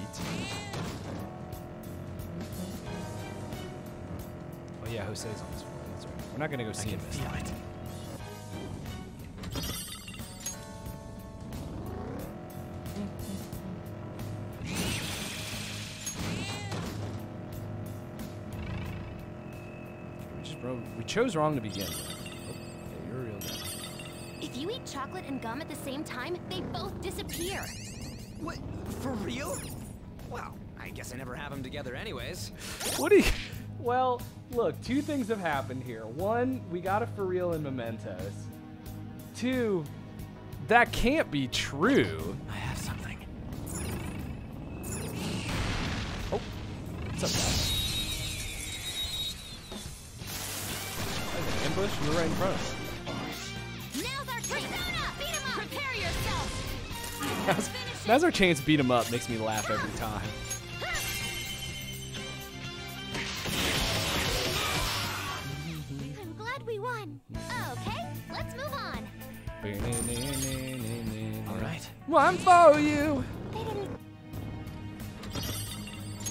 Oh yeah, Jose's on this floor. That's right. We're not gonna go see him. this time. We just wrote, we chose wrong to begin. Oh, yeah, you're a real guy. If you eat chocolate and gum at the same time, they both disappear. What? For real? Well, I guess I never have them together anyways. What do you? Well, look, two things have happened here. One, we got a for real in Mementos. Two, that can't be true. I have something. Oh, what's up, guys? There's an ambush. Were right in front of us. Now's, now's our chance to beat him up. Makes me laugh every time. I'm glad we won. Okay, let's move on. All right. One for you.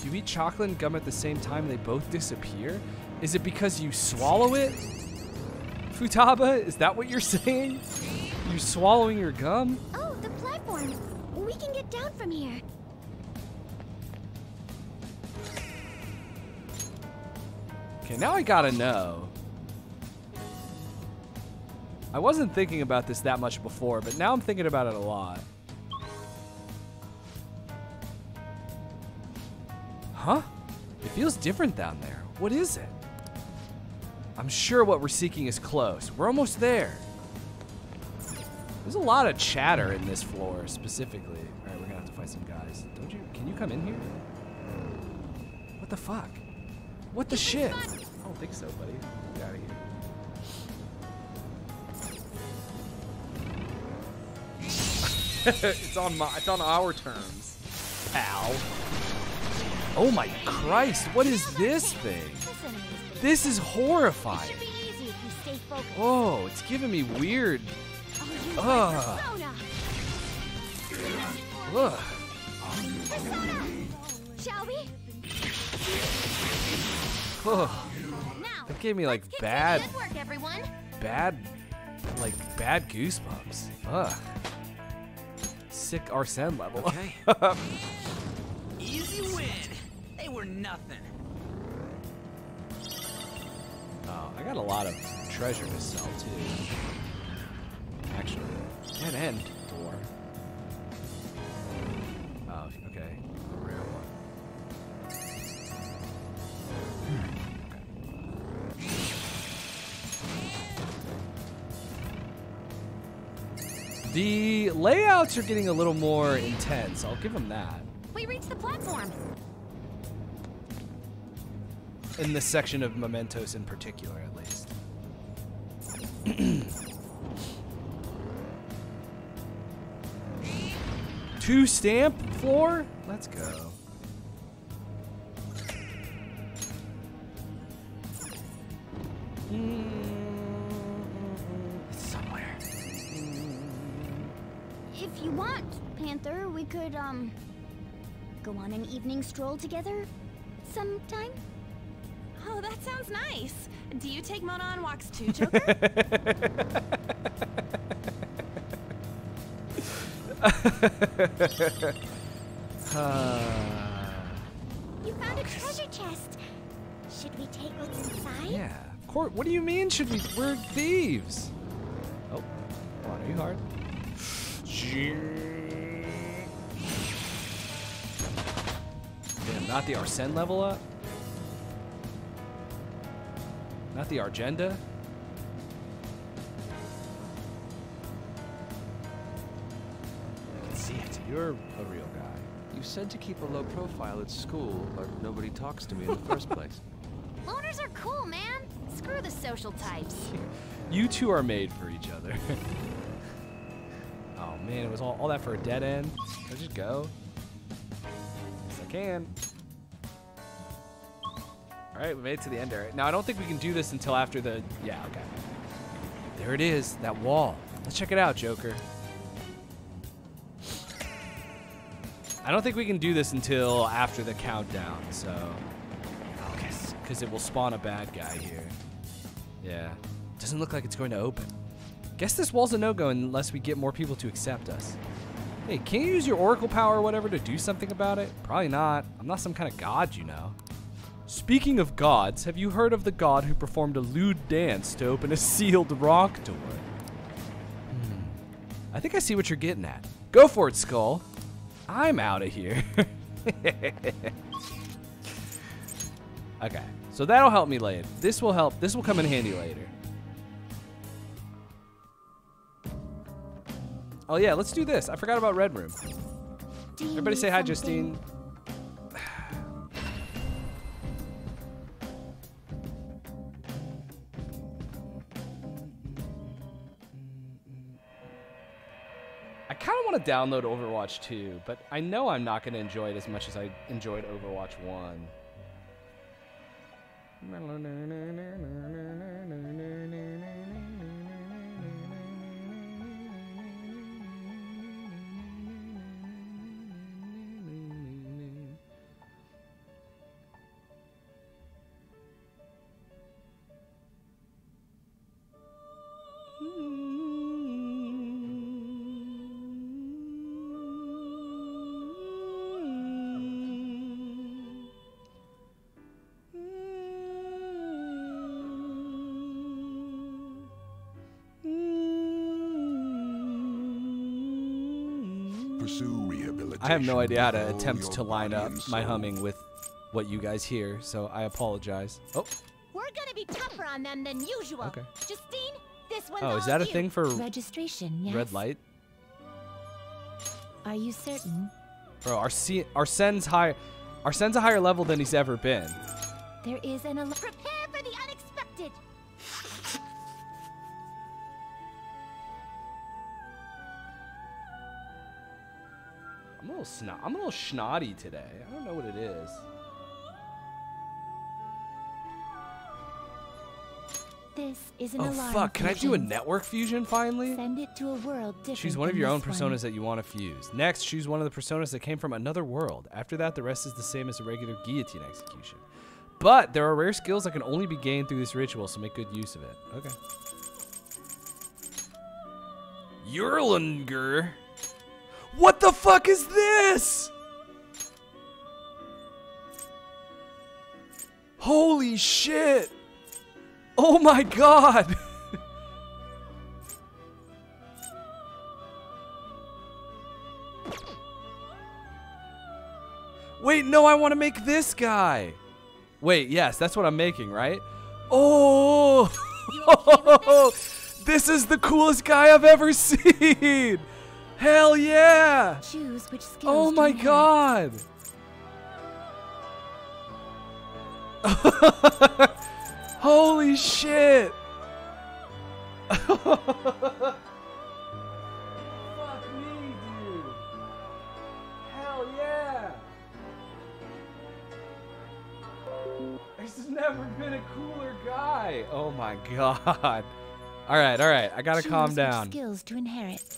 You eat chocolate and gum at the same time, they both disappear? Is it because you swallow it? Futaba, is that what you're saying? You swallowing your gum? Oh, the platform. Down from here. Okay, now I gotta know. I wasn't thinking about this that much before, but now I'm thinking about it a lot. Huh? It feels different down there. What is it? I'm sure what we're seeking is close. We're almost there. There's a lot of chatter in this floor, specifically. All right, we're gonna have to fight some guys. Don't you? Can you come in here? What the fuck? What the shit? I don't think so, buddy. Get out of here. it's on my. It's on our terms, pal. Oh my Christ! What is this thing? This enemy's pretty This is horrifying. should be easy if you stay focused. Oh, it's giving me weird. Oh, you Ugh. Persona! Ugh. Shall we? Ugh. Now, That gave me like bad, good work, everyone. bad, like bad goosebumps. Ugh. Sick Arsene level. Okay. Easy win. They were nothing. Oh, I got a lot of treasure to sell too. Actually, dead end The layouts are getting a little more intense. I'll give them that. We reached the platform. In this section of mementos in particular, at least. Two stamp floor? Let's go. It's If you want, Panther, we could, um, go on an evening stroll together sometime? Oh, that sounds nice. Do you take Mona on walks too, Joker? You found a treasure chest. Should we take what's inside? yeah. Court, what do you mean should we? We're thieves. Oh, hold on, are you hard? Damn, not the Arsene level up? Not the Argenda? I can see it. You're a real guy. You You said to keep a low profile at school, but nobody talks to me in the first place. Loners are cool, man. Screw the social types. You two are made for each other. man, it was all, all that for a dead end. Can I just go? Yes, I can. All right, we made it to the end area. Now I don't think we can do this until after the. Yeah, okay. There it is, that wall. Let's check it out, Joker. I don't think we can do this until after the countdown, so. Because it will spawn a bad guy here. Yeah. Doesn't look like it's going to open. Guess this wall's a no-go unless we get more people to accept us. Hey, can you use your oracle power or whatever to do something about it? Probably not. I'm not some kind of god, you know. Speaking of gods, have you heard of the god who performed a lewd dance to open a sealed rock door? Hmm. I think I see what you're getting at. Go for it, Skull. I'm out of here. okay, so that'll help me later. This will help. This will come in handy later. Oh yeah, let's do this. I forgot about Red Room. Everybody say hi, something? Justine. I kind of want to download Overwatch 2, but I know I'm not going to enjoy it as much as I enjoyed Overwatch 1. I have no idea how to attempt to line up my humming with what you guys hear, so I apologize. Oh, We're gonna be tougher on them than usual. Okay. Justine, this one's oh, is that a thing for Registration, yes. red light? Are you certain? Bro, Arse- Arsene's high. Arsene's a higher level than he's ever been. There is an Prepare for the unexpected. I'm a little snot. I'm a little snotty today. I don't know what it is. This is an Oh alarm. fuck! Can I do a network fusion finally? Send it to a world different. Choose one of your own personas one. that you want to fuse. Next, choose one of the personas that came from another world. After that, the rest is the same as a regular guillotine execution. But there are rare skills that can only be gained through this ritual, so make good use of it. Okay. Yurlungur. What the fuck is this? Holy shit! Oh my god! Wait, no, I want to make this guy. Wait, yes, that's what I'm making, right? Oh! this is the coolest guy I've ever seen! Hell yeah! Choose which skills. Oh my god! Holy shit! Fuck me, dude! Hell yeah! There's never been a cooler guy! Oh my god. Alright, alright, I gotta Choose calm down. Skills to inherit.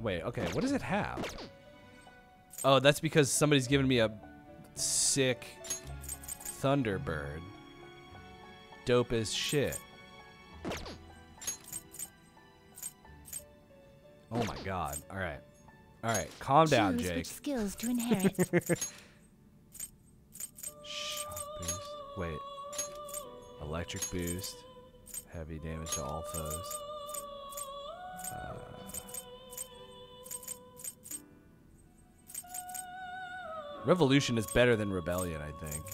Wait, okay, what does it have? Oh, that's because somebody's giving me a sick Thunderbird. Dope as shit. Oh my god. Alright. Alright, calm down, Choose Jake. skills to inherit. Shock boost. Wait. Electric boost. Heavy damage to all foes. Uh, Revolution is better than rebellion, I think.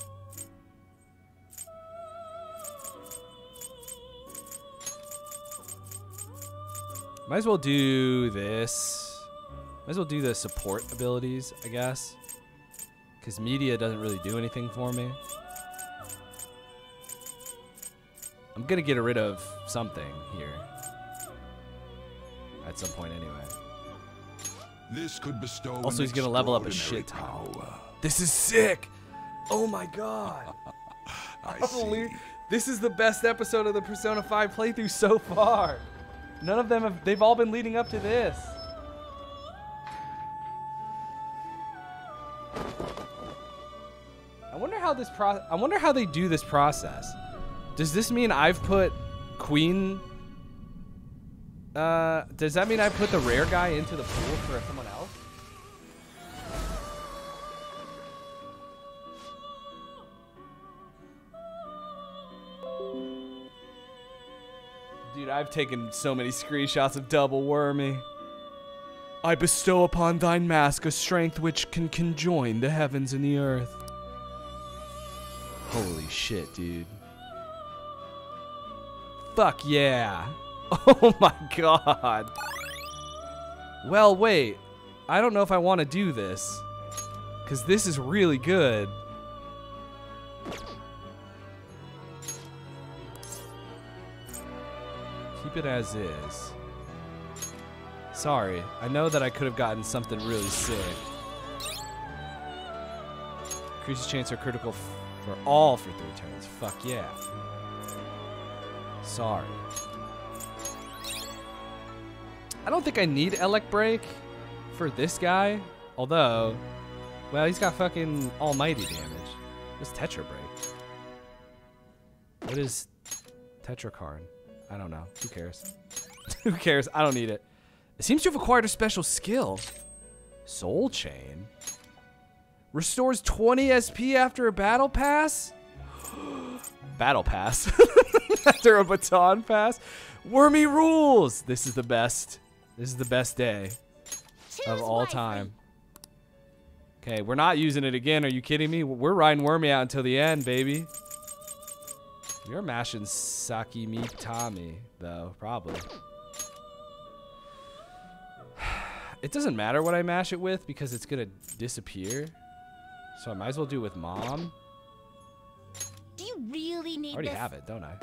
Might as well do this. Might as well do the support abilities, I guess. Because media doesn't really do anything for me. I'm going to get rid of something here. At some point anyway. This could bestow Also, he's gonna level up a shit ton. power. This is sick! Oh my god! I Holy, see. this is the best episode of the Persona 5 playthrough so far. None of them have, they've all been leading up to this. I wonder how this pro I wonder how they do this process. Does this mean I've put Queen uh does that mean I put the rare guy into the pool for someone else? Dude, I've taken so many screenshots of Double Wormy. I bestow upon thine mask a strength which can conjoin the heavens and the earth. Holy shit, dude. Fuck yeah. Oh my god. Well, wait. I don't know if I want to do this. Because this is really good. Keep it as is. Sorry, I know that I could have gotten something really sick. Increases chance are critical for all for three turns. Fuck yeah. Sorry. I don't think I need Elec Break for this guy. Although, well, he's got fucking almighty damage. What's Tetra Break? What is Tetrakarn? I don't know. Who cares? Who cares? I don't need it. It seems to have acquired a special skill. Soul Chain. Restores 20 SP after a battle pass? battle pass. after a baton pass? Wormy rules! This is the best. This is the best day of all time. Okay, we're not using it again. Are you kidding me? We're riding Wormy out until the end, baby. You're mashing Saki Mitama, though, probably. It doesn't matter what I mash it with because it's gonna disappear. So I might as well do it with mom. Do you really need I already this? have it, don't I?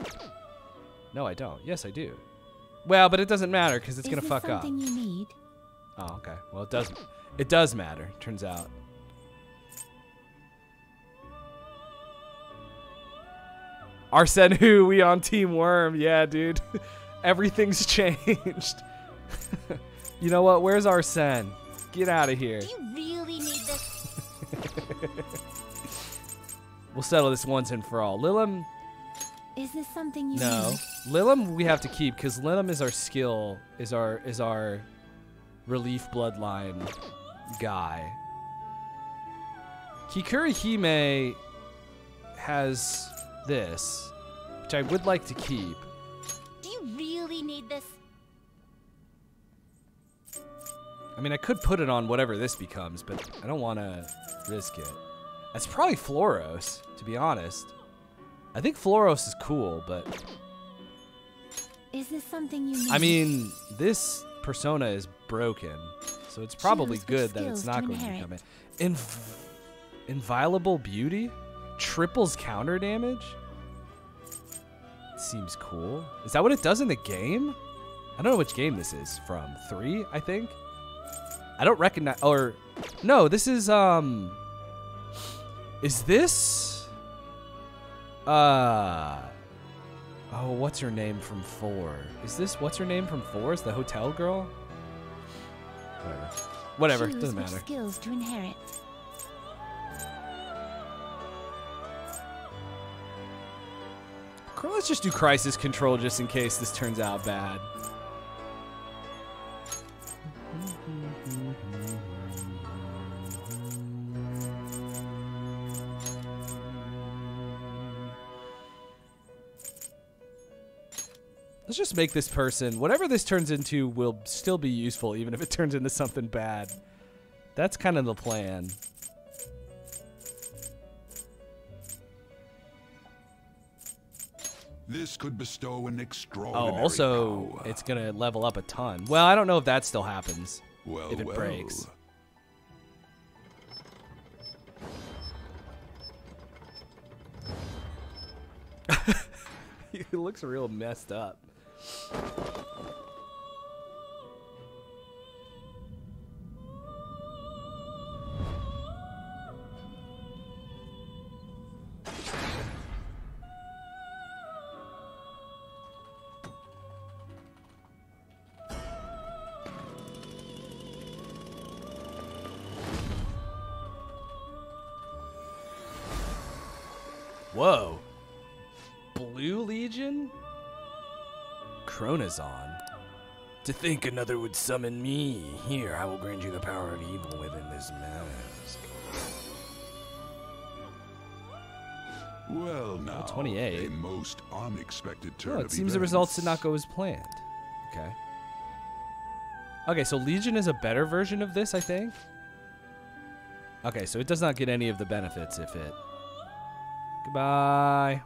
No, I don't. Yes, I do. Well, but it doesn't matter because it's Is gonna fuck up. something you need? Oh, okay. Well, it does. It does matter. Turns out. Arsene who we on Team Worm? Yeah, dude. Everything's changed. you know what? Where's Arsene? Get out of here. Do you really need this? We'll settle this once and for all. Lilim, Is this something you no. need? Lilim we have to keep because Lilim is our skill, is our is our relief bloodline guy. Kikuri Hime has this, which I would like to keep. Do you really need this? I mean, I could put it on whatever this becomes, but I don't want to risk it. That's probably Flauros, to be honest. I think Flauros is cool, but Is this something you need? I mean, this persona is broken, so it's probably Choose good that it's not going to become it. Inv- inviolable beauty, triples counter damage. Seems cool. Is that what it does in the game? I don't know which game this is from. Three, I think. I don't recognize. Or no, this is um. Is this? Uh. Oh, what's her name from four? Is this what's her name from four? Is the hotel girl? Whatever. Whatever. Choose Doesn't matter. skills to inherit. Let's just do crisis control just in case this turns out bad. Let's just make this person, whatever this turns into, will still be useful, even if it turns into something bad. That's kind of the plan. This could bestow an oh, extraordinary Oh, also, power. it's gonna level up a ton. Well, I don't know if that still happens. well, if it well. breaks. he looks real messed up. Whoa. Blue Legion? Choronzon. To think another would summon me. Here, I will grant you the power of evil within this mask. Well, now, 28. a most unexpected turn Oh, it of seems the results did not go as planned. Okay. Okay, so Legion is a better version of this, I think. Okay, so it does not get any of the benefits if it. Goodbye.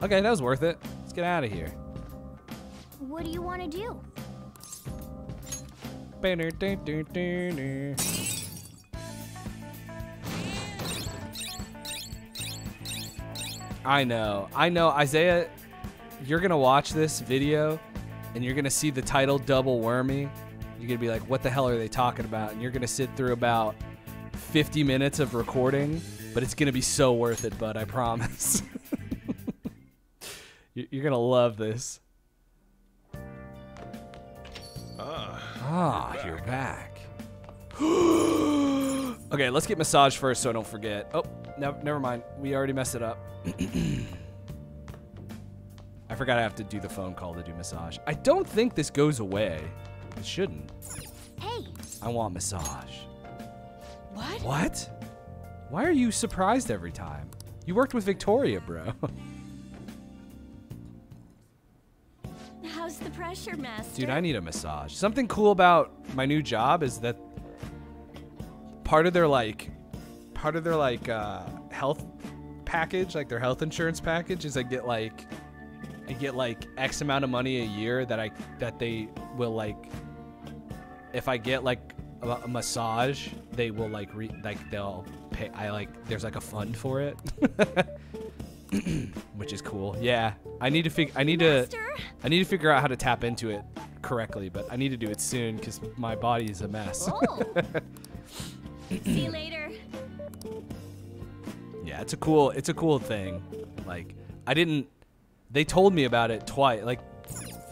Okay, that was worth it. Let's get out of here. What do you want to do? I know. I know. Isaiah, you're going to watch this video and you're going to see the title Double Wormy. You're going to be like, what the hell are they talking about? And you're going to sit through about 50 minutes of recording, but it's going to be so worth it, bud. I promise. You- you're going to love this. Ah, you're back. okay, let's get massage first so I don't forget. Oh, no, never mind. We already messed it up. I forgot I have to do the phone call to do massage. I don't think this goes away. It shouldn't. Hey, I want massage. What? What? Why are you surprised every time? You worked with Victoria, bro. The pressure, Master? Dude, I need a massage. Something cool about my new job is that part of their like part of their like uh health package, like their health insurance package is I get like I get like X amount of money a year that I that they will like if I get like a, a massage, they will like re, like they'll pay I like there's like a fund for it. Which is cool. Yeah. I need to fig I need to I need to figure out how to tap into it correctly, but I need to do it soon because my body is a mess. Oh. See you later. yeah, it's a cool, it's a cool thing. Like, I didn't. They told me about it twice. Like,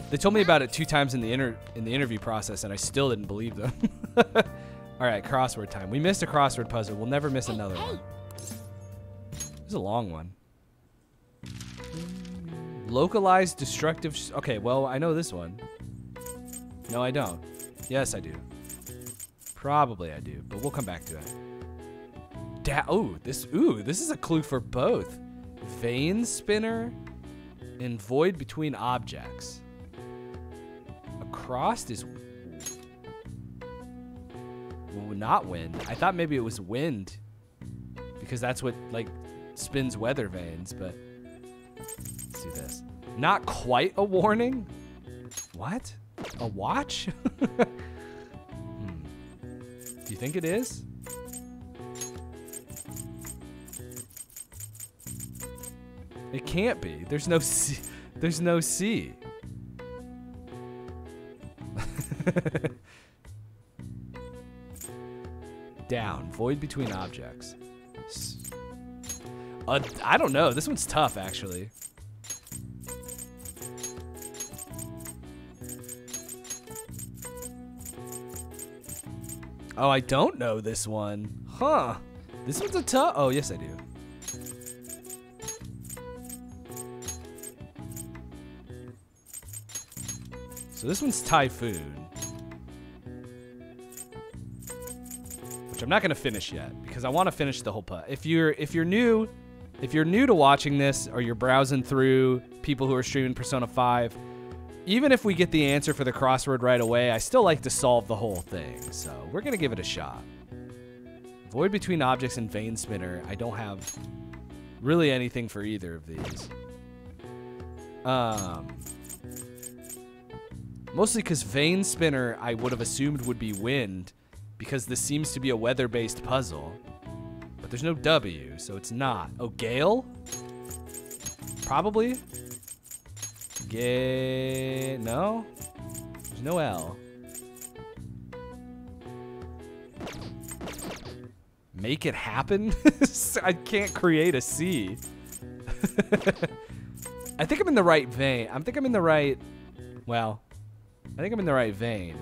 they told me about it two times in the inter in the interview process, and I still didn't believe them. All right, crossword time. We missed a crossword puzzle. We'll never miss another one. This is a long one. Localized destructive. Okay, well, I know this one. No, I don't. Yes, I do. Probably I do, but we'll come back to it. Da- ooh, this ooh, this is a clue for both. Vein spinner and void between objects. Across is well, not wind. I thought maybe it was wind because that's what like spins weather vanes, but let's do this. Not quite a warning. What? A watch? Hmm. Do you think it is? It can't be. There's no C. There's no C. Down. Void between objects. Uh, I don't know. This one's tough, actually. Oh, I don't know this one. Huh. This one's a tough. Oh, yes, I do. So this one's Typhoon. Which I'm not gonna finish yet because I want to finish the whole putt. If you're if you're new, if you're new to watching this or you're browsing through people who are streaming Persona 5, even if we get the answer for the crossword right away, I still like to solve the whole thing. So we're gonna give it a shot. Void between objects and vein spinner. I don't have really anything for either of these. Um, mostly because Vein Spinner I would have assumed would be wind, because this seems to be a weather-based puzzle. There's no W, so it's not. Oh, Gale? Probably. Gay? No. There's no L. Make it happen? I can't create a C. I think I'm in the right vein. I think I'm in the right. Well, I think I'm in the right vein.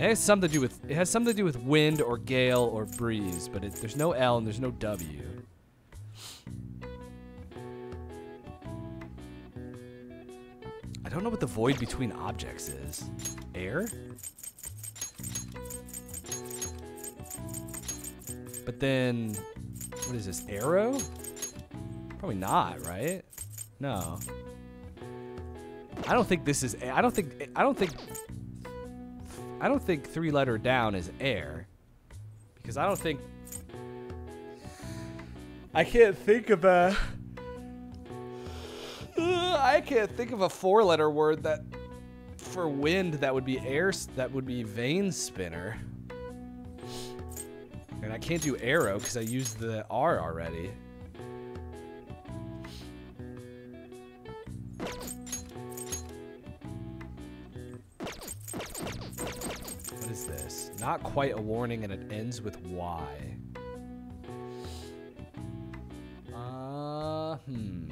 It has something to do with it has something to do with wind or gale or breeze, but it, there's no L and there's no W. I don't know what the void between objects is. Air? But then, what is this? Arrow? Probably not, right? No. I don't think this is. I don't think. I don't think. I don't think three letter down is air, because I don't think. I can't think of a. I can't think of a four letter word that for wind that would be air that would be vein spinner. And I can't do arrow because I used the R already. Is this? Not quite a warning and it ends with Y. Uh, hmm.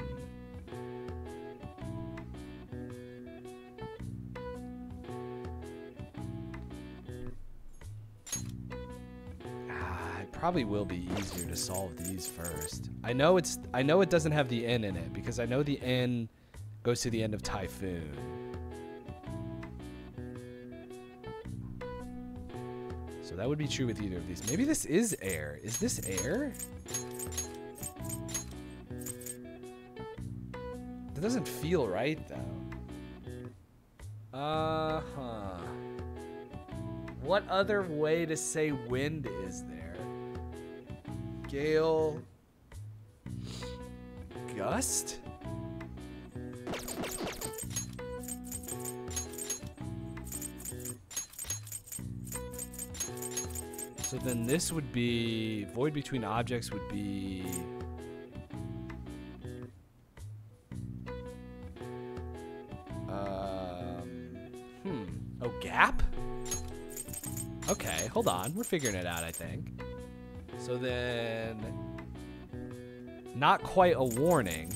Ah, it probably will be easier to solve these first. I know it's I know it doesn't have the N in it because I know the N goes to the end of Typhoon. That would be true with either of these. Maybe this is air. Is this air? That doesn't feel right though. Uh-huh. What other way to say wind is there? Gale. Gust? So then this would be void between objects would be um hmm. Oh gap? Okay hold on. We're figuring it out I think. So then not quite a warning.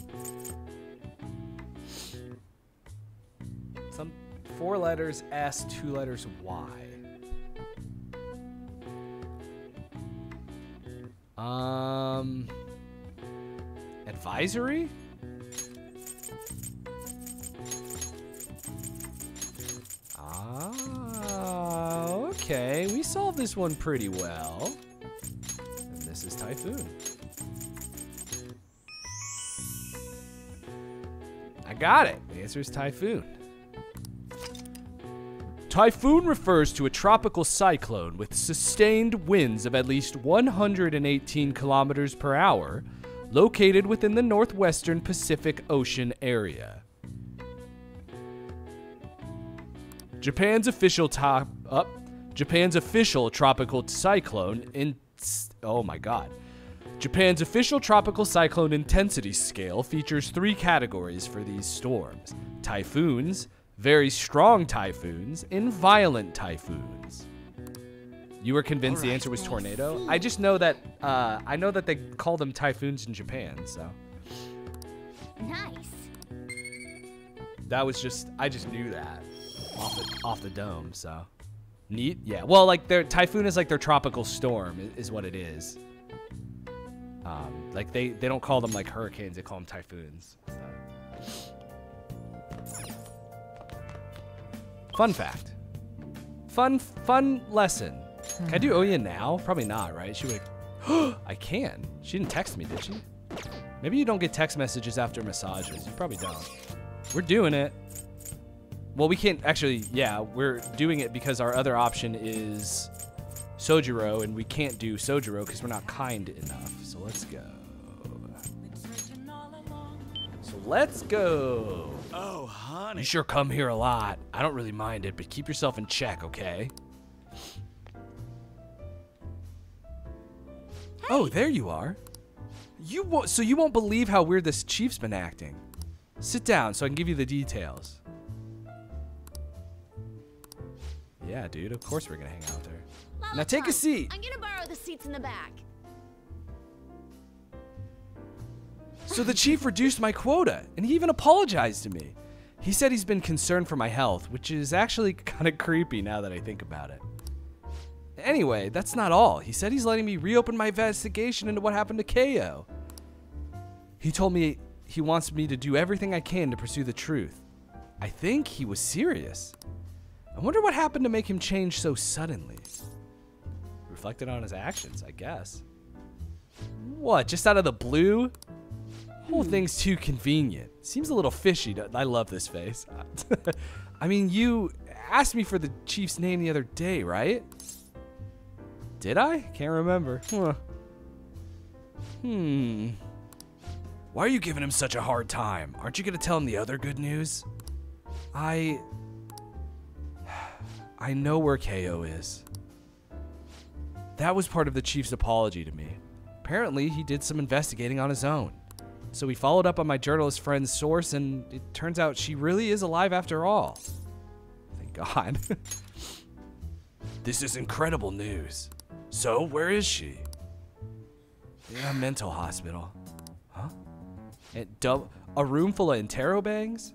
Some four letters S two letters Y Um, advisory? Ah, okay. We solved this one pretty well. And this is Typhoon. I got it. The answer is Typhoon. Typhoon refers to a tropical cyclone with sustained winds of at least 118 kilometers per hour, located within the northwestern Pacific Ocean area. Japan's official top up. Japan's official tropical cyclone in oh my god. Japan's official tropical cyclone intensity scale features three categories for these storms: typhoons, very strong typhoons, and violent typhoons. You were convinced the answer was tornado? I just know that uh, I know that they call them typhoons in Japan, so Nice. that was just I just knew that off the off the dome. So neat, yeah. Well, like their typhoon is like their tropical storm is what it is. Um, like they they don't call them like hurricanes; they call them typhoons. So. Fun fact. Fun fun lesson. Can I do Oya now? Probably not, right? She would. I can. She didn't text me, did she? Maybe you don't get text messages after massages. You probably don't. We're doing it. Well, we can't actually. Yeah, we're doing it because our other option is Sojiro, and we can't do Sojiro because we're not kind enough. So let's go. So let's go. Oh, honey. You sure come here a lot. I don't really mind it, but keep yourself in check, okay? Oh, there you are. You won't, so you won't believe how weird this chief's been acting. Sit down so I can give you the details. Yeah, dude. Of course we're gonna hang out there. her. Now take a seat. I'm gonna borrow the seats in the back. So the chief reduced my quota, and he even apologized to me. He said he's been concerned for my health, which is actually kind of creepy now that I think about it. Anyway, that's not all. He said he's letting me reopen my investigation into what happened to KO. He told me he wants me to do everything I can to pursue the truth. I think he was serious. I wonder what happened to make him change so suddenly. Reflected on his actions, I guess. What, just out of the blue? Whole thing's too convenient. Seems a little fishy. I love this face. I mean, you asked me for the chief's name the other day, right? Did I? Can't remember. Huh. Hmm. Why are you giving him such a hard time? Aren't you going to tell him the other good news? I. I know where KO is. That was part of the chief's apology to me. Apparently, he did some investigating on his own. So we followed up on my journalist friend's source, and it turns out she really is alive after all. Thank God. this is incredible news. So, where is she? In a mental hospital. Huh? A room full of interrobangs?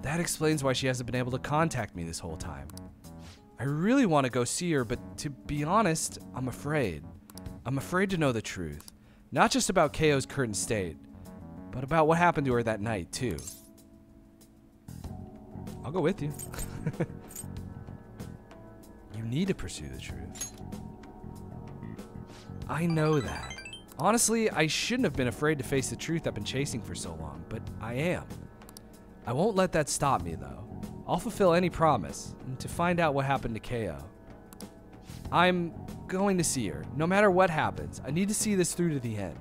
That explains why she hasn't been able to contact me this whole time. I really want to go see her, but to be honest, I'm afraid. I'm afraid to know the truth. Not just about KO's current state, but about what happened to her that night, too. I'll go with you. you need to pursue the truth. I know that. Honestly, I shouldn't have been afraid to face the truth I've been chasing for so long, but I am. I won't let that stop me, though. I'll fulfill any promise and to find out what happened to KO. I'm going to see her. No matter what happens, I need to see this through to the end.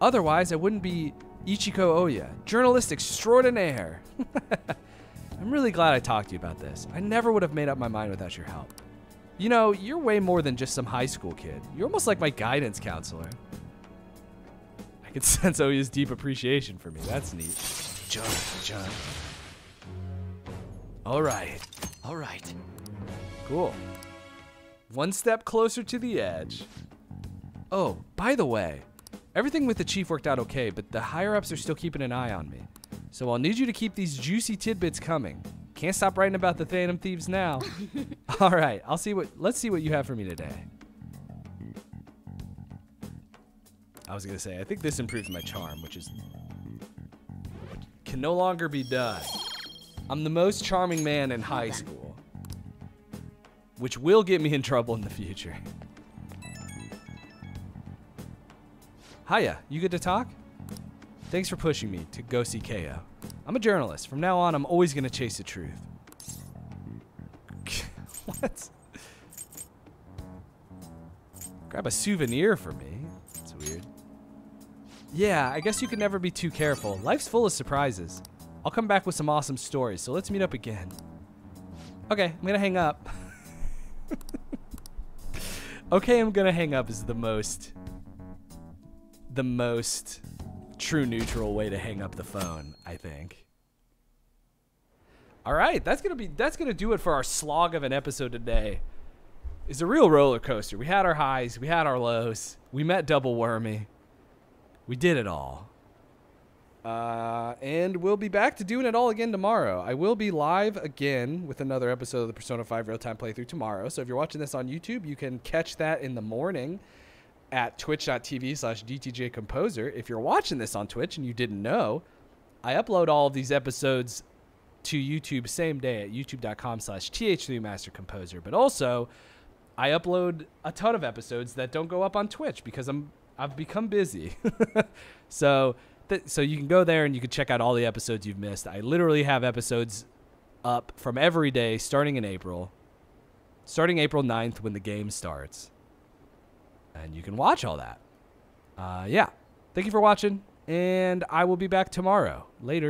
Otherwise, I wouldn't be Ichiko Oya, journalist extraordinaire. I'm really glad I talked to you about this. I never would have made up my mind without your help. You know, you're way more than just some high school kid. You're almost like my guidance counselor. I can sense Oya's deep appreciation for me. That's neat. John, John. All right. All right. Cool. One step closer to the edge. Oh, by the way, everything with the chief worked out okay, but the higher ups are still keeping an eye on me. So I'll need you to keep these juicy tidbits coming. Can't stop writing about the Phantom Thieves now. All right, I'll see what. Let's see what you have for me today. I was gonna say, I think this improves my charm, which is can no longer be done. I'm the most charming man in high school, which will get me in trouble in the future. Hiya, you good to talk? Thanks for pushing me to go see KO. I'm a journalist. From now on, I'm always gonna chase the truth. what? Grab a souvenir for me. That's weird. Yeah, I guess you can never be too careful. Life's full of surprises. I'll come back with some awesome stories, so let's meet up again. Okay, I'm gonna hang up. okay, I'm gonna hang up is the most the most true neutral way to hang up the phone, I think. All right, that's gonna be that's gonna do it for our slog of an episode today. It's a real roller coaster. We had our highs, we had our lows. We met Double Wormy. We did it all. Uh, and we'll be back to doing it all again tomorrow. I will be live again with another episode of the Persona 5 real time playthrough tomorrow. So if you're watching this on YouTube, you can catch that in the morning at twitch.tv slash dtjcomposer. If you're watching this on Twitch and you didn't know, I upload all of these episodes to YouTube same day at youtube.com slash th3mastercomposer. But also, I upload a ton of episodes that don't go up on Twitch because I'm I've become busy. so th- so you can go there and you can check out all the episodes you've missed. I literally have episodes up from every day starting in April. Starting April 9th when the game starts. And you can watch all that. Uh, yeah. Thank you for watching. and I will be back tomorrow. Later.